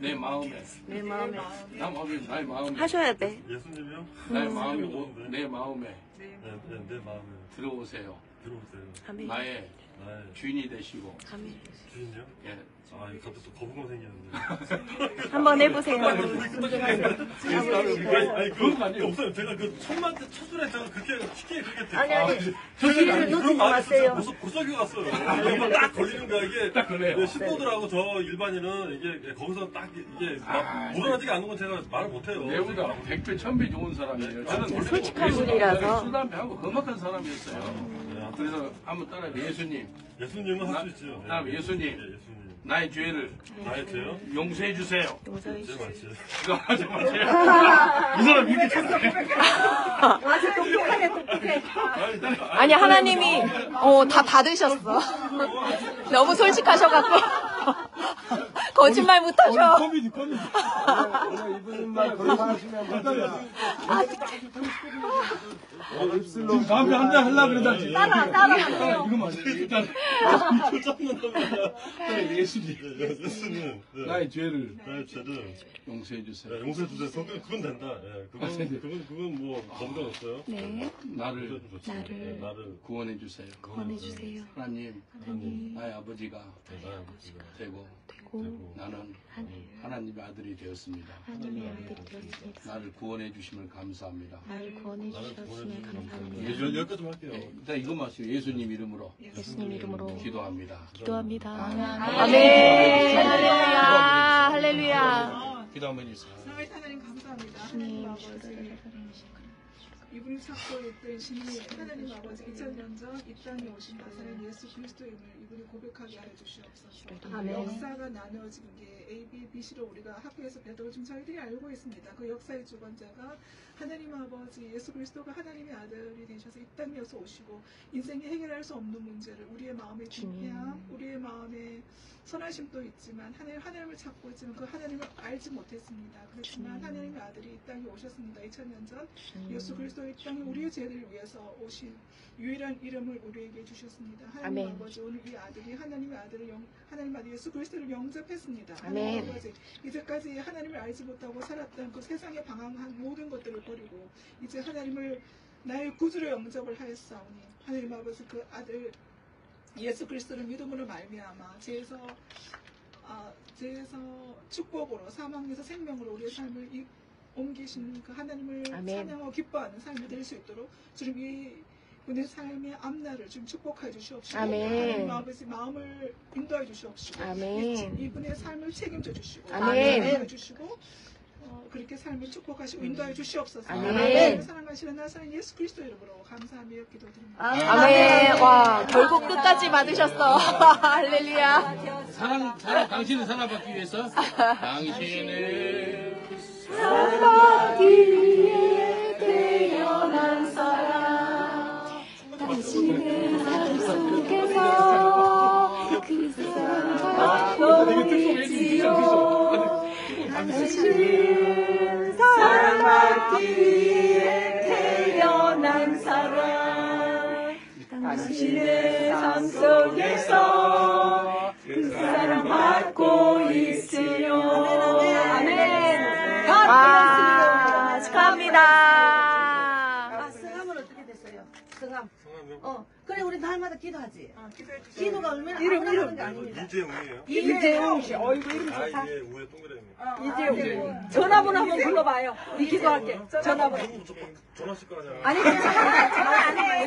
내 마음에. 내 마음에. 나 마음에, 나의 마음에. 하셔야 돼. 예수님이요? 나의 마음에, 오- 내 마음에 네, 네, 내 마음에 들어오세요. 들어오세요. 나의 나의 주인이 되시고. 주인이요? 예. 아, 이거 갑자기 또 거부감 생기는데. 한번 해보세요. 아니, 아니, 그건 아니에요. 없어요. 제가 그 첫만, 첫 술에 제가 그렇게 쉽게 그렇게. 아니, 아니. 아니, 놓치지 그런 마음이 마세요. 벌써 겪었어요. 이게 딱 걸리는 거야. 이게. 딱 걸려요. 네, 신도들하고 저 일반인은 이게 거기서 딱 이게 막 묻어나지가 않는 건 제가 말을 못해요. 내보다 백배, 천배 좋은 사람이에요. 저는 원래 솔직한 분이라서. 술, 담배 하고 험악한 사람이었어요. 그래서 한번 따라 예수님. 예수님은 할 수 있죠. 예. 다음 예수님. 나의 죄를 나의 죄요? 용서해 주세요. 용서해 죄 많지. 이거 하지 마세요. 이 사람 이렇게 착각해. 아주 똑똑하네, 똑똑해. 아니 하나님이 어 다 받으셨어. 너무 솔직하셔갖고 거짓말 못하셔. 코미디, 코미디. 이분만 거짓말하시면 지금 담배 한잔 하려고 그러다 따라, 따라. 이거 맞아요. 일단 예수님. 예수님. 네. 나의 죄를 나의 죄를 용서해 주세요. 네, 용서해 주세요. 그건, 그건 된다. 예, 그건, 그건, 그건 뭐, 범죄 없어요. 네. 나를. 나를 네, 나를 구원해 주세요. 보내주세요. 하나님, 하나님 나의 아버지가 네, 나의 아버지가 되고 되고 나는 하나님의 아들이 되었습니다. 하나님의 아들이 되었습니다. 나를 구원해 주심을 감사합니다. 나를 구원해 주셨음을 감사합니다. 예전 여기까지만 할게요. 예, 일단 이것만 하세요. 예수님 이름으로 예수님 이름으로 기도합니다. 기도합니다. 아멘. 할렐루야. 할렐루야. 기도 한번 해주세요. 하나님 감사합니다. 하나님 아버지 이분이 찾고 있던 신이 하나님 아버지 2000년 전 이 땅에 오신 나사렛 예수 그리스도임을 이분이 고백하게 하여 주시옵소서. 아멘. 역사가 나누어진 게 A, B, B, C로 우리가 학교에서 배도를 좀 저희들이 알고 있습니다. 그 역사의 주관자가 하나님 아버지 예수 그리스도가 하나님의 아들이 되셔서 이 땅에 서 오시고 인생이 해결할 수 없는 문제를 우리의 마음의 기피함, 우리의 마음에 선하심도 있지만 하나님 하나님을 찾고 있지만 그 하나님을 알지 못했습니다. 그렇지만 하나님의 아들이 이 땅에 오셨습니다. 2000년 전 예수 그리스도 이 땅에 우리의 죄를 위해서 오신 유일한 이름을 우리에게 주셨습니다. 하나님 아멘. 아버지 오늘 이 아들이 하나님의 아들을 영, 하나님 아들 예수 그리스도를 영접했습니다. 아멘. 하나님 아버지 이제까지 하나님을 알지 못하고 살았던 그 세상에 방황한 모든 것들을 버리고 이제 하나님을 나의 구주로 영접을 하였사오니 하나님 아버지 그 아들 예수 그리스도를 믿음으로 말미암아 죄에서 아, 죄에서 축복으로 사망에서 생명으로 우리의 삶을 이, 옮기시는 그 하나님을 아멘. 찬양하고 기뻐하는 삶이 될 수 있도록 주님 이 분의 삶의 앞날을 좀 축복해 주시옵시고 아멘. 하나님 아버지 마음을 인도해 주시옵시고 아멘. 이- 이분의 삶을 책임져 주시고 아멘. 인도해 주시고 어, 그렇게 삶을 축복하시고 인도해 주시옵소서 아멘. 하나님을 사랑하시는 나사렛 예수 그리스도 이름으로 감사하며 기도드립니다 아멘. 와 결국 끝까지 받으셨어. 할렐루야. 사랑, 사랑, 당신을 사랑받기 위해서 당신을 사랑받기 위해 태어난 사람. 당신의 삶 속에서 그 사랑 받고 있지요? 당신은 사랑받기 위해 태어난 사람. 당신의 삶 속에서 그 사랑 받고 있으 기도가 얼마나 이름, 이름. 게 아닙니다. 이재웅이에요. 이재웅 씨. 어이구, 이름 아, 좋다. 이게 우에 동그라미. 이재웅. 전화번호 한번 불러봐요. 우리 기도할게. 전화번호. 전화실 거 아니야. 아니. 전화 안 해.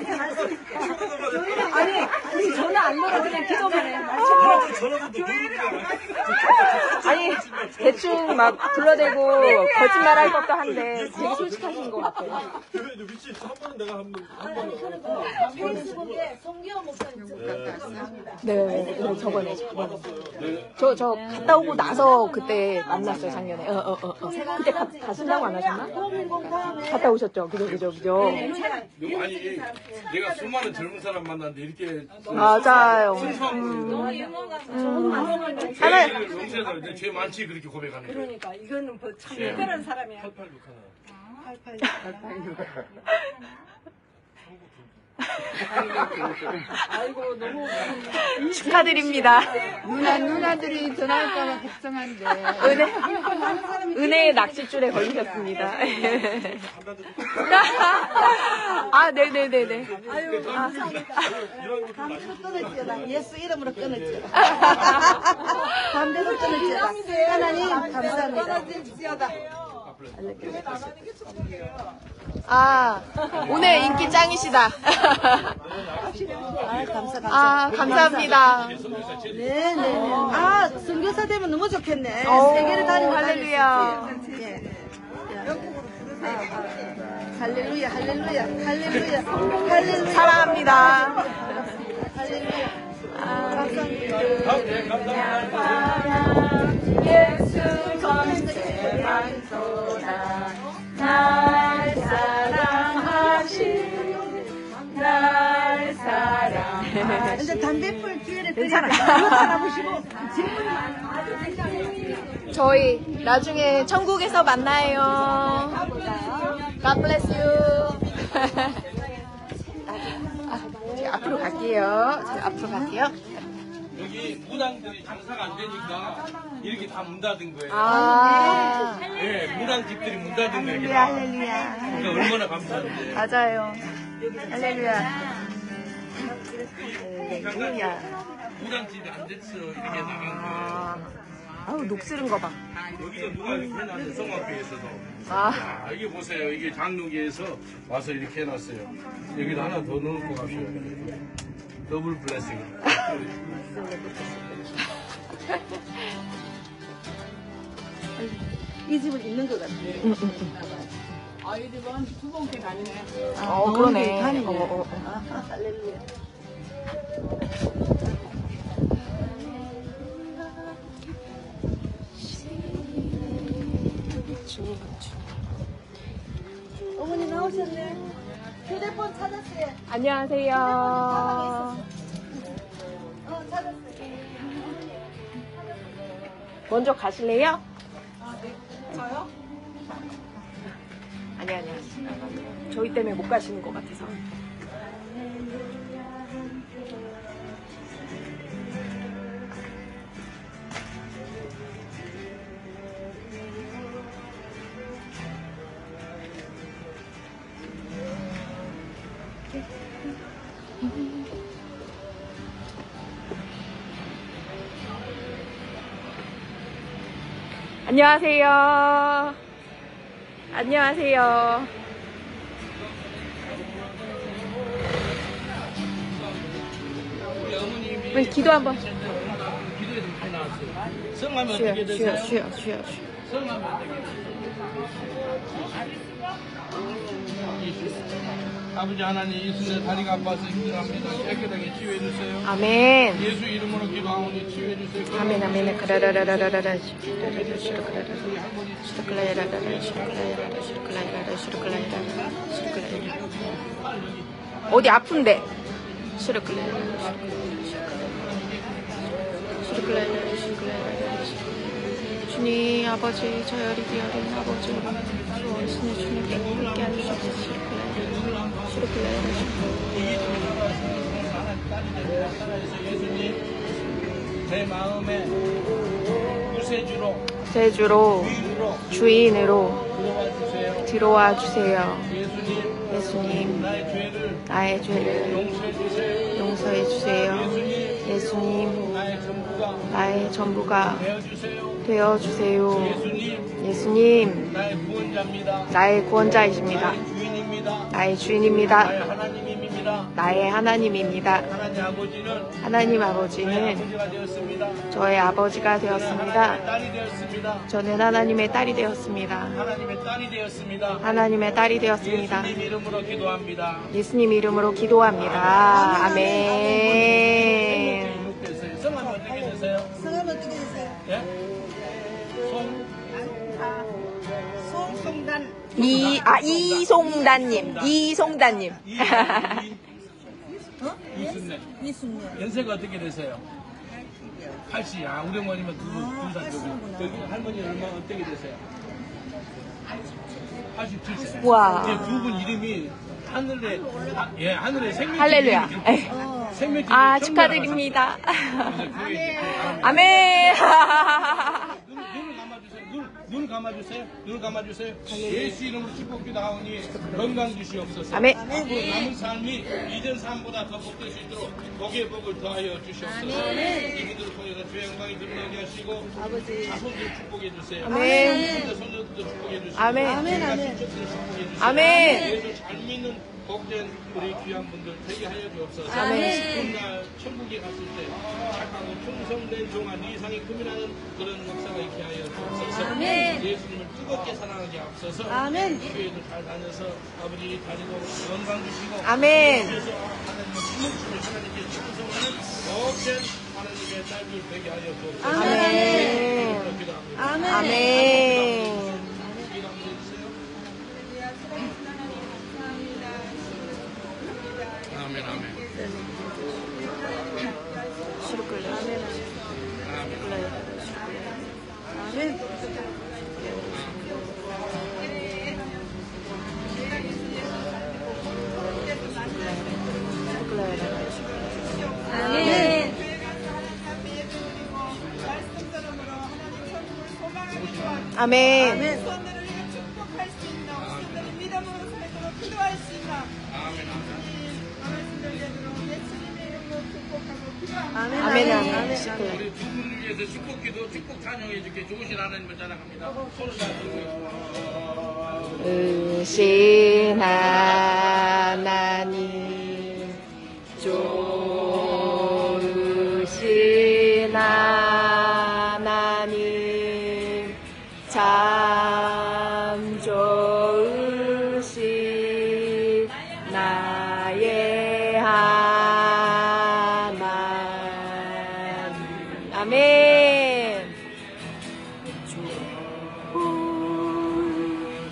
아니, 우리 전화 안 걸어. 그냥 기도만 해. 전화도 누르는 아니, 대충 막 불러대고 거짓말 할 것도 한데 되게 솔직하신 것 같아요. 그래, 너 미친 한 번은 내가 한 번, 한. 그리고 페이스북에 송기호 목사님 감사합니다. 네, 네, 저번에, 저번에. 저, 저 갔다 오고 나서 그때 만났어요, 작년에. 어, 어, 어. 어. 그때 가, 가신다고 안 하셨나? 갔다 오셨죠? 그죠, 그죠, 그죠. 아니 내가 수많은 젊은 사람 만났는데 이렇게 맞아요. 순수한 음. 죄를 용서해서 내죄 많지 그렇게 고백하는 거예요. 그러니까 이거는 뭐참 예. 특별한 사람이야. 886 하나. 886. 아이고 너무 축하드립니다. 누나 누나들이 전화할까봐 걱정한데. 은혜, 은혜의 낚싯줄에 걸리셨습니다. 아, 네네네네. 아유 감사합니다. 예수 이름으로 끊었지요. 담배도 끊었지요. 하나님 감사합니다. 아, 오늘 인기 짱이시다. 아 감사 감사. 아, 감사합니다. 네네. 아 선교사 되면 너무 좋겠네. 오, 세계를 다니고 할렐루야. 예. 아, 아. 할렐루야 할렐루야 할렐루야 할렐루야. 사랑합니다. 할렐루야. 감사합니다. 예수 전체만도다. 날 사랑하신 날 사랑 근데 담배풀 기회를 괜찮아. 알아보시고 저희 나중에 천국에서 만나요. God bless you. 아, 제가 앞으로 갈게요. 제가 앞으로 갈게요 여기 무당들이 장사가 안 되니까 이렇게 다 문 닫은 거예요. 아 예, 무당집들이 문 닫은 거예요. 할렐루야 다. 할렐루야 그러니까 얼마나 감사한데. 맞아요 할렐루야 할렐루야 무당집이 안 됐어. 이렇게 나간 거예요. 아, 아우 녹슬은 거 봐. 여기서 누가 이렇게 해놨는데 성악교에서도. 아, 야, 이게 보세요. 이게 장로교에서 와서 이렇게 해놨어요. 여기다 하나 더 넣고 가셔요. 더블 블레싱. 이 집은 있는 것 같아. 아이들은 두 번째 가네. 어 그러네. 다니네. 어, 어, 어. 아, 할렐루야. 어머니 나오셨네. 휴대폰 찾았어요. 안녕하세요. 어, 찾았어요. 먼저 가실래요? 아, 네. 저요? 아니 아니. 저희 때문에 못 가시는 것 같아서. 안녕하세요. 안녕하세요. 우리 기도 한번. 기도에서 많이 나왔어요. 성함이 쉬어, 어떻게 쉬어, 되세요? 쉬어, 쉬어, 쉬어. 성함이 어떻게 되세요? 아버지 하나님 예수의 다리가 아파서 힘들합니다. 깨끗하게 치유해 주세요. 아멘. 예수 이름으로 기도하오니 치유해 주세요. 아멘, 아멘. 슈르클라야라라. 어디 아픈데? 주님 아버지 저열이 어린 아버지 주 어르신의 주님께 함께 하주옵소서 마음에 구세주로 제주로 주인으로 들어와 주세요. 예수님 나의 죄를 용서해 주세요. 예수님 나의 전부가 되어 주세요. 예수님. 나의 구원자이십니다. 나의 주인입니다. 나의. 하나님입니다. 나의 하나님입니다. 하나님 아버지는 하나님 저의 아버지는 아버지가 되었습니다. 저의 아버지가 하나님의 되었습니다. 딸이 되었습니다. 저는 하나님의 딸이 되었습니다. 하나님의 딸이 되었습니다. 하나님의 딸이 되었습니다. 예수님 이름으로 기도합니다. 예수님 이름으로 기도합니다. 아멘. 성함이 어떻게 되세요? 성함 어떻게 되세요? 예? 이, 아, 이송단님. 이송단님. 이순네. 이순녀. 연세가 어떻게 되세요? 80. 아, 우리 어머님은 두, 아, 두살 팔십이구나. 여기 할머니 얼마 어떻게 되세요? 87세. 와. 두 분 이름이 하늘에 아, 예 하늘에 생명 할렐루야. 생명 아, 축하드립니다. 아멘. 눈, 눈을 감아주세요. 눈, 눈 감아주세요. 눈을 감아주세요. 예수 이름으로 축복기도 하오니 건강 주시옵소서. 아멘. 앞으로 남은 삶이 이전 삶보다 더 복될 수 있도록 복의 복을 더하여 주시옵소서. 이분들을 통해서 주의 영광이 드러나게 하시고 자손들 축복해 주세요. 아멘. 손자 손녀들도 축복해 주시고 아멘. 아멘, 아멘. 아멘. 예수 잘 믿는 복된 우리 귀한 분들 되게 하여 주옵소서. 아멘. 훗날 천국에 갔을 때 착하고 충성된 종한 이상이 금이라는 그런 역사가 있게 하여 주옵소서. 아멘. 예수님을 뜨겁게 사랑하게 앞서서 아멘. 교회도 잘 다녀서 아버지 다리도 건강 주시고 아멘. 그래서 하나님의 침묵심을 하나님께 충성하는 복된 하나님의 딸들 되게 하여 주옵소서. 아멘. 예수님으로 기도합니다. 아멘. 아멘. 기도합니다. 해주세요. 아멘 아멘. 시로 끌려. 아멘. 아멘. 아멘. 아멘. 후손들을 하나님을 찬양합니다. 손을 다 들고 으신 하나님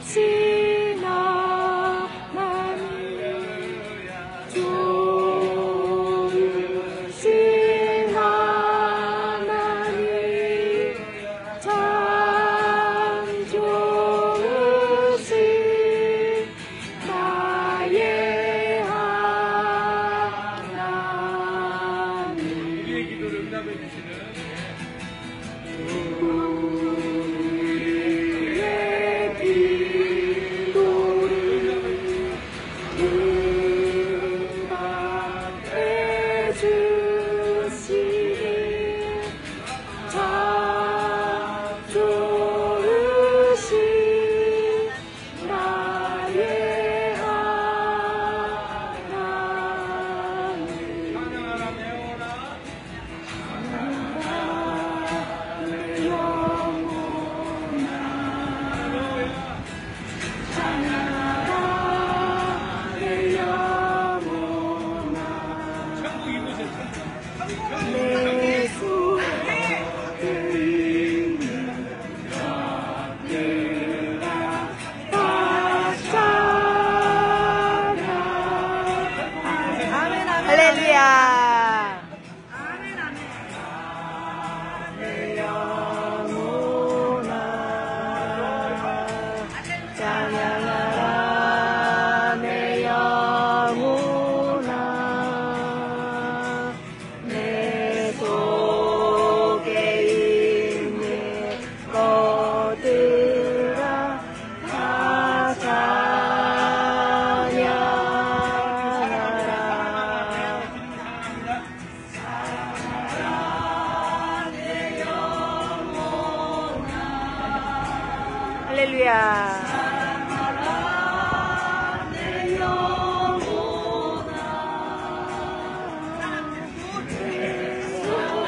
좋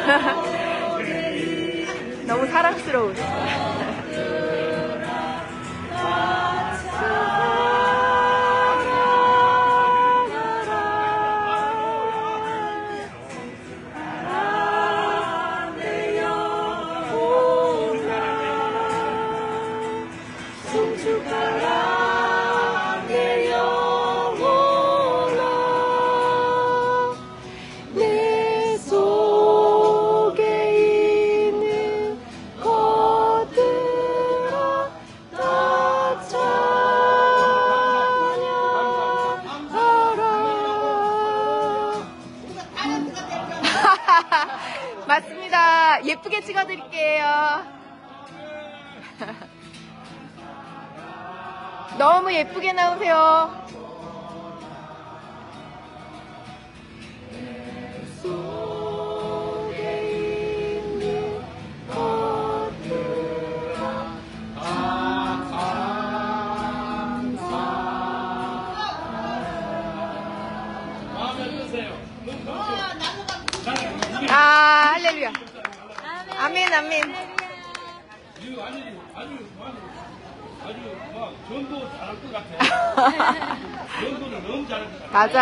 너무 사랑스러운.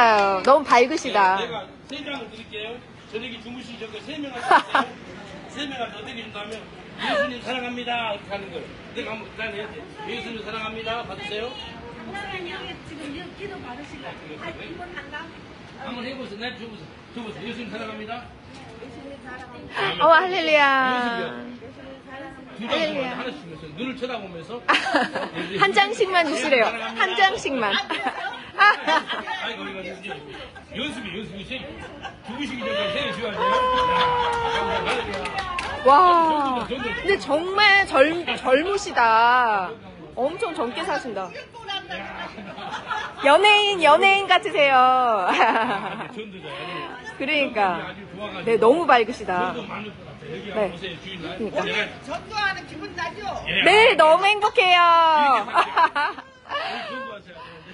맞아요 너무 밝으시다 내가 세 장을 드릴게요. 저녁에 주무시기 전에 세 명을 드릴게요. 세 명을 더 드린다면 예수님 사랑합니다 이렇게 하는 거예요. 내가 한번 다 해야 돼. 예수님 사랑합니다 받으세요. 목사님 지금 기도 받으시고 아 이번 한번 해보세요. 내 줘보세요. 줘보세요. 예수님 사랑합니다. 어 할렐루야 두 장씩 하나씩 눈을 쳐다보면서 한 장씩만 주시래요 한 장씩만 아이고 이거 이제 연습이 연습이 죽으시기 전에 세개 줘야죠. 와 근데 정말 젊, 젊으시다. 엄청 젊게 사신다. 연예인 연예인 같으세요. 그러니까. 네 너무 밝으시다. 네. 그러니까. 전도하는 기분 나죠? 네 너무 행복해요.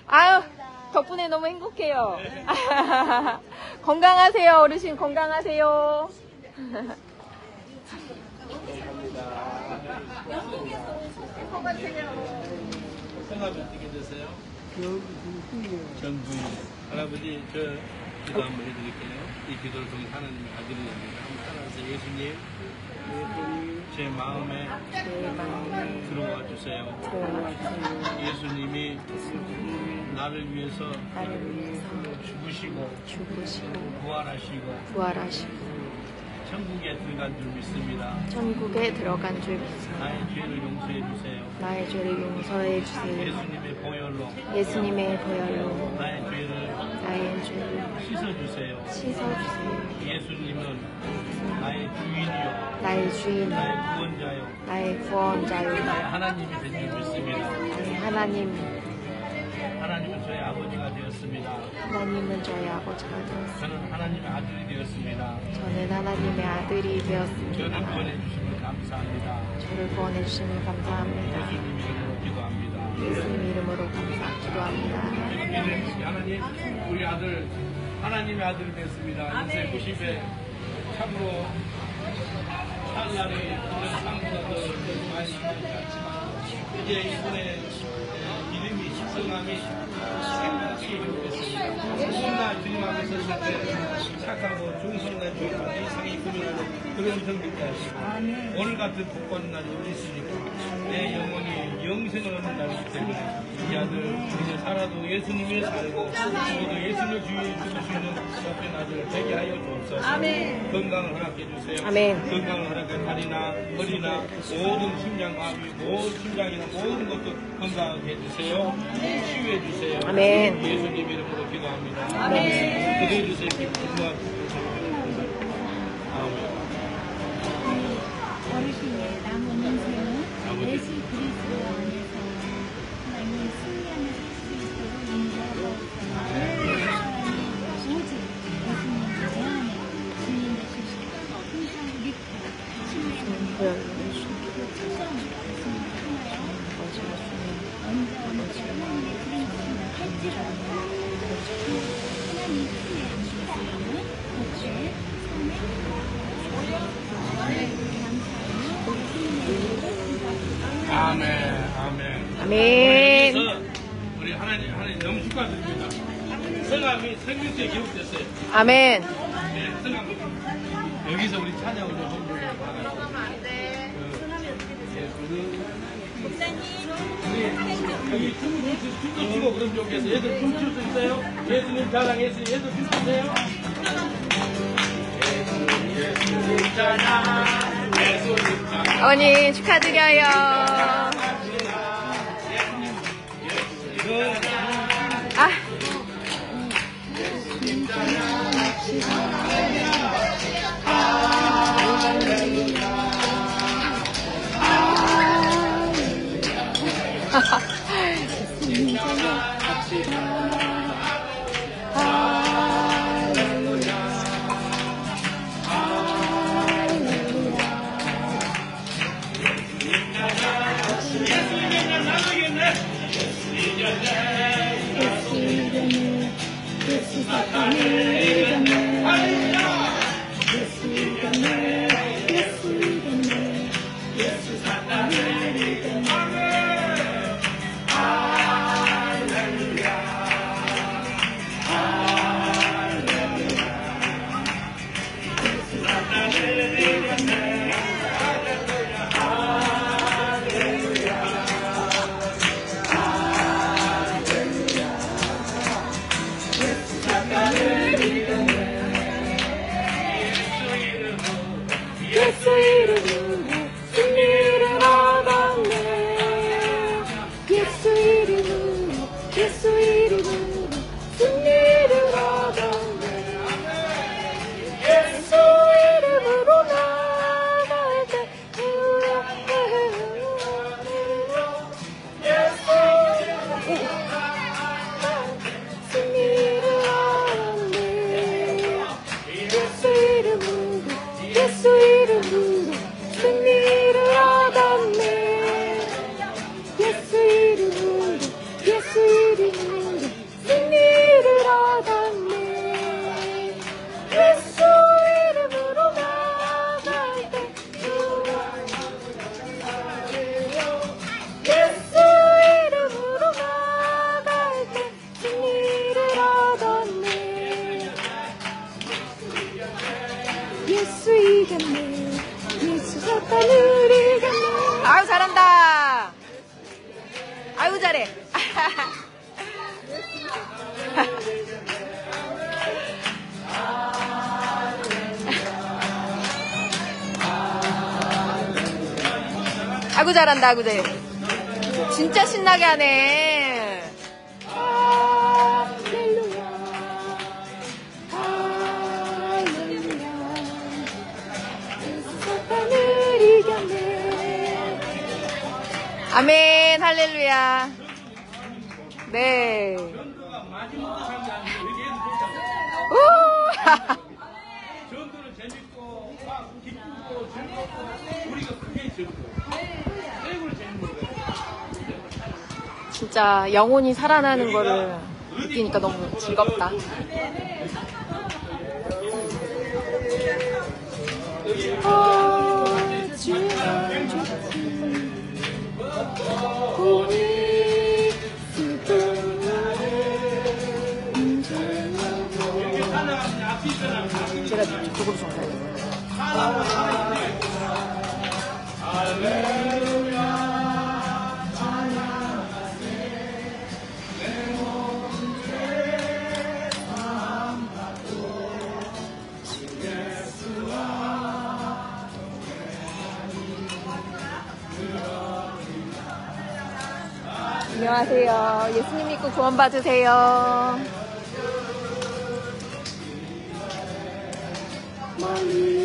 아유 덕분에 너무 행복해요 건강하세요 어르신 건강하세요 성함이 어떻게 되세요? 정부인 할아버지 저 기도 한번 해드릴게요. 이 기도를 통해 하나님의 아들이 됩니다. 한번 따라하세요. 예수님 제 마음에 들어와 주세요. 예수님이 나를 위해서 죽으시고 부활하시고 부활하시고 천국에 들어간 줄 믿습니다. 천국에 들어간 줄 믿습니다. 나의 죄를 용서해 주세요. 나의 죄를 용서해 주세요. 예수님의 보혈로 예수님의 보혈로 나의 죄를 나의 죄를 씻어 주세요. 씻어 주세요. 예수님은 나의 주인이요. 나의 주인, 나의 구원자요. 나의 구원자요. 나의 하나님이 된 줄 믿습니다. 나의 하나님, 하나님은 저의 아버지가 되었습니다. 하나님은 저의 아버지가 되었습니다. 저는 하나님의 아들이 되었습니다. 저는 하나님의 아들이 되었습니다. 저를 구원해 주시면 감사합니다. 저를 구원해 주시면 감사합니다. 예수님 이름으로 기도합니다. 예수님 이름으로 감사 기도합니다. 하나님, 우리 아들 하나님의 아들이 됐습니다. 인생 90에 참으로 찰나리 이런 상부도 많이 있지만 이제 이분의 됐습니다. 누구나 주님 앞에 섰을 때 착하고 중성난 주님과 이상이 구별하는 그런 하시고 오늘 같은 복받는 날이 있으니까 내 영생을 날이기 때문에 이 아들 이제 살아도 예수님을 살고 죽어도 예수님을 수 있는 옆에 아들을 되게 하여 주옵소서 아멘. 건강을 허락해 주세요 아멘. 건강을 허락해 다리나 허리나 모든 심장 마비 모든 심장이나 모든 것도 건강하게 해주세요 치유해 주세요 아멘. 예수님 이름으로 기도합니다 아멘. 기도해 주세요 기도해 Amen. 신나고 돼. 진짜 신나게 하네. 아멘 할렐루야 네 우! 진짜 영혼이 살아나는 거를 느끼니까 너무 즐겁다. 마세요. 예수님 믿고 구원 받으세요. 멀리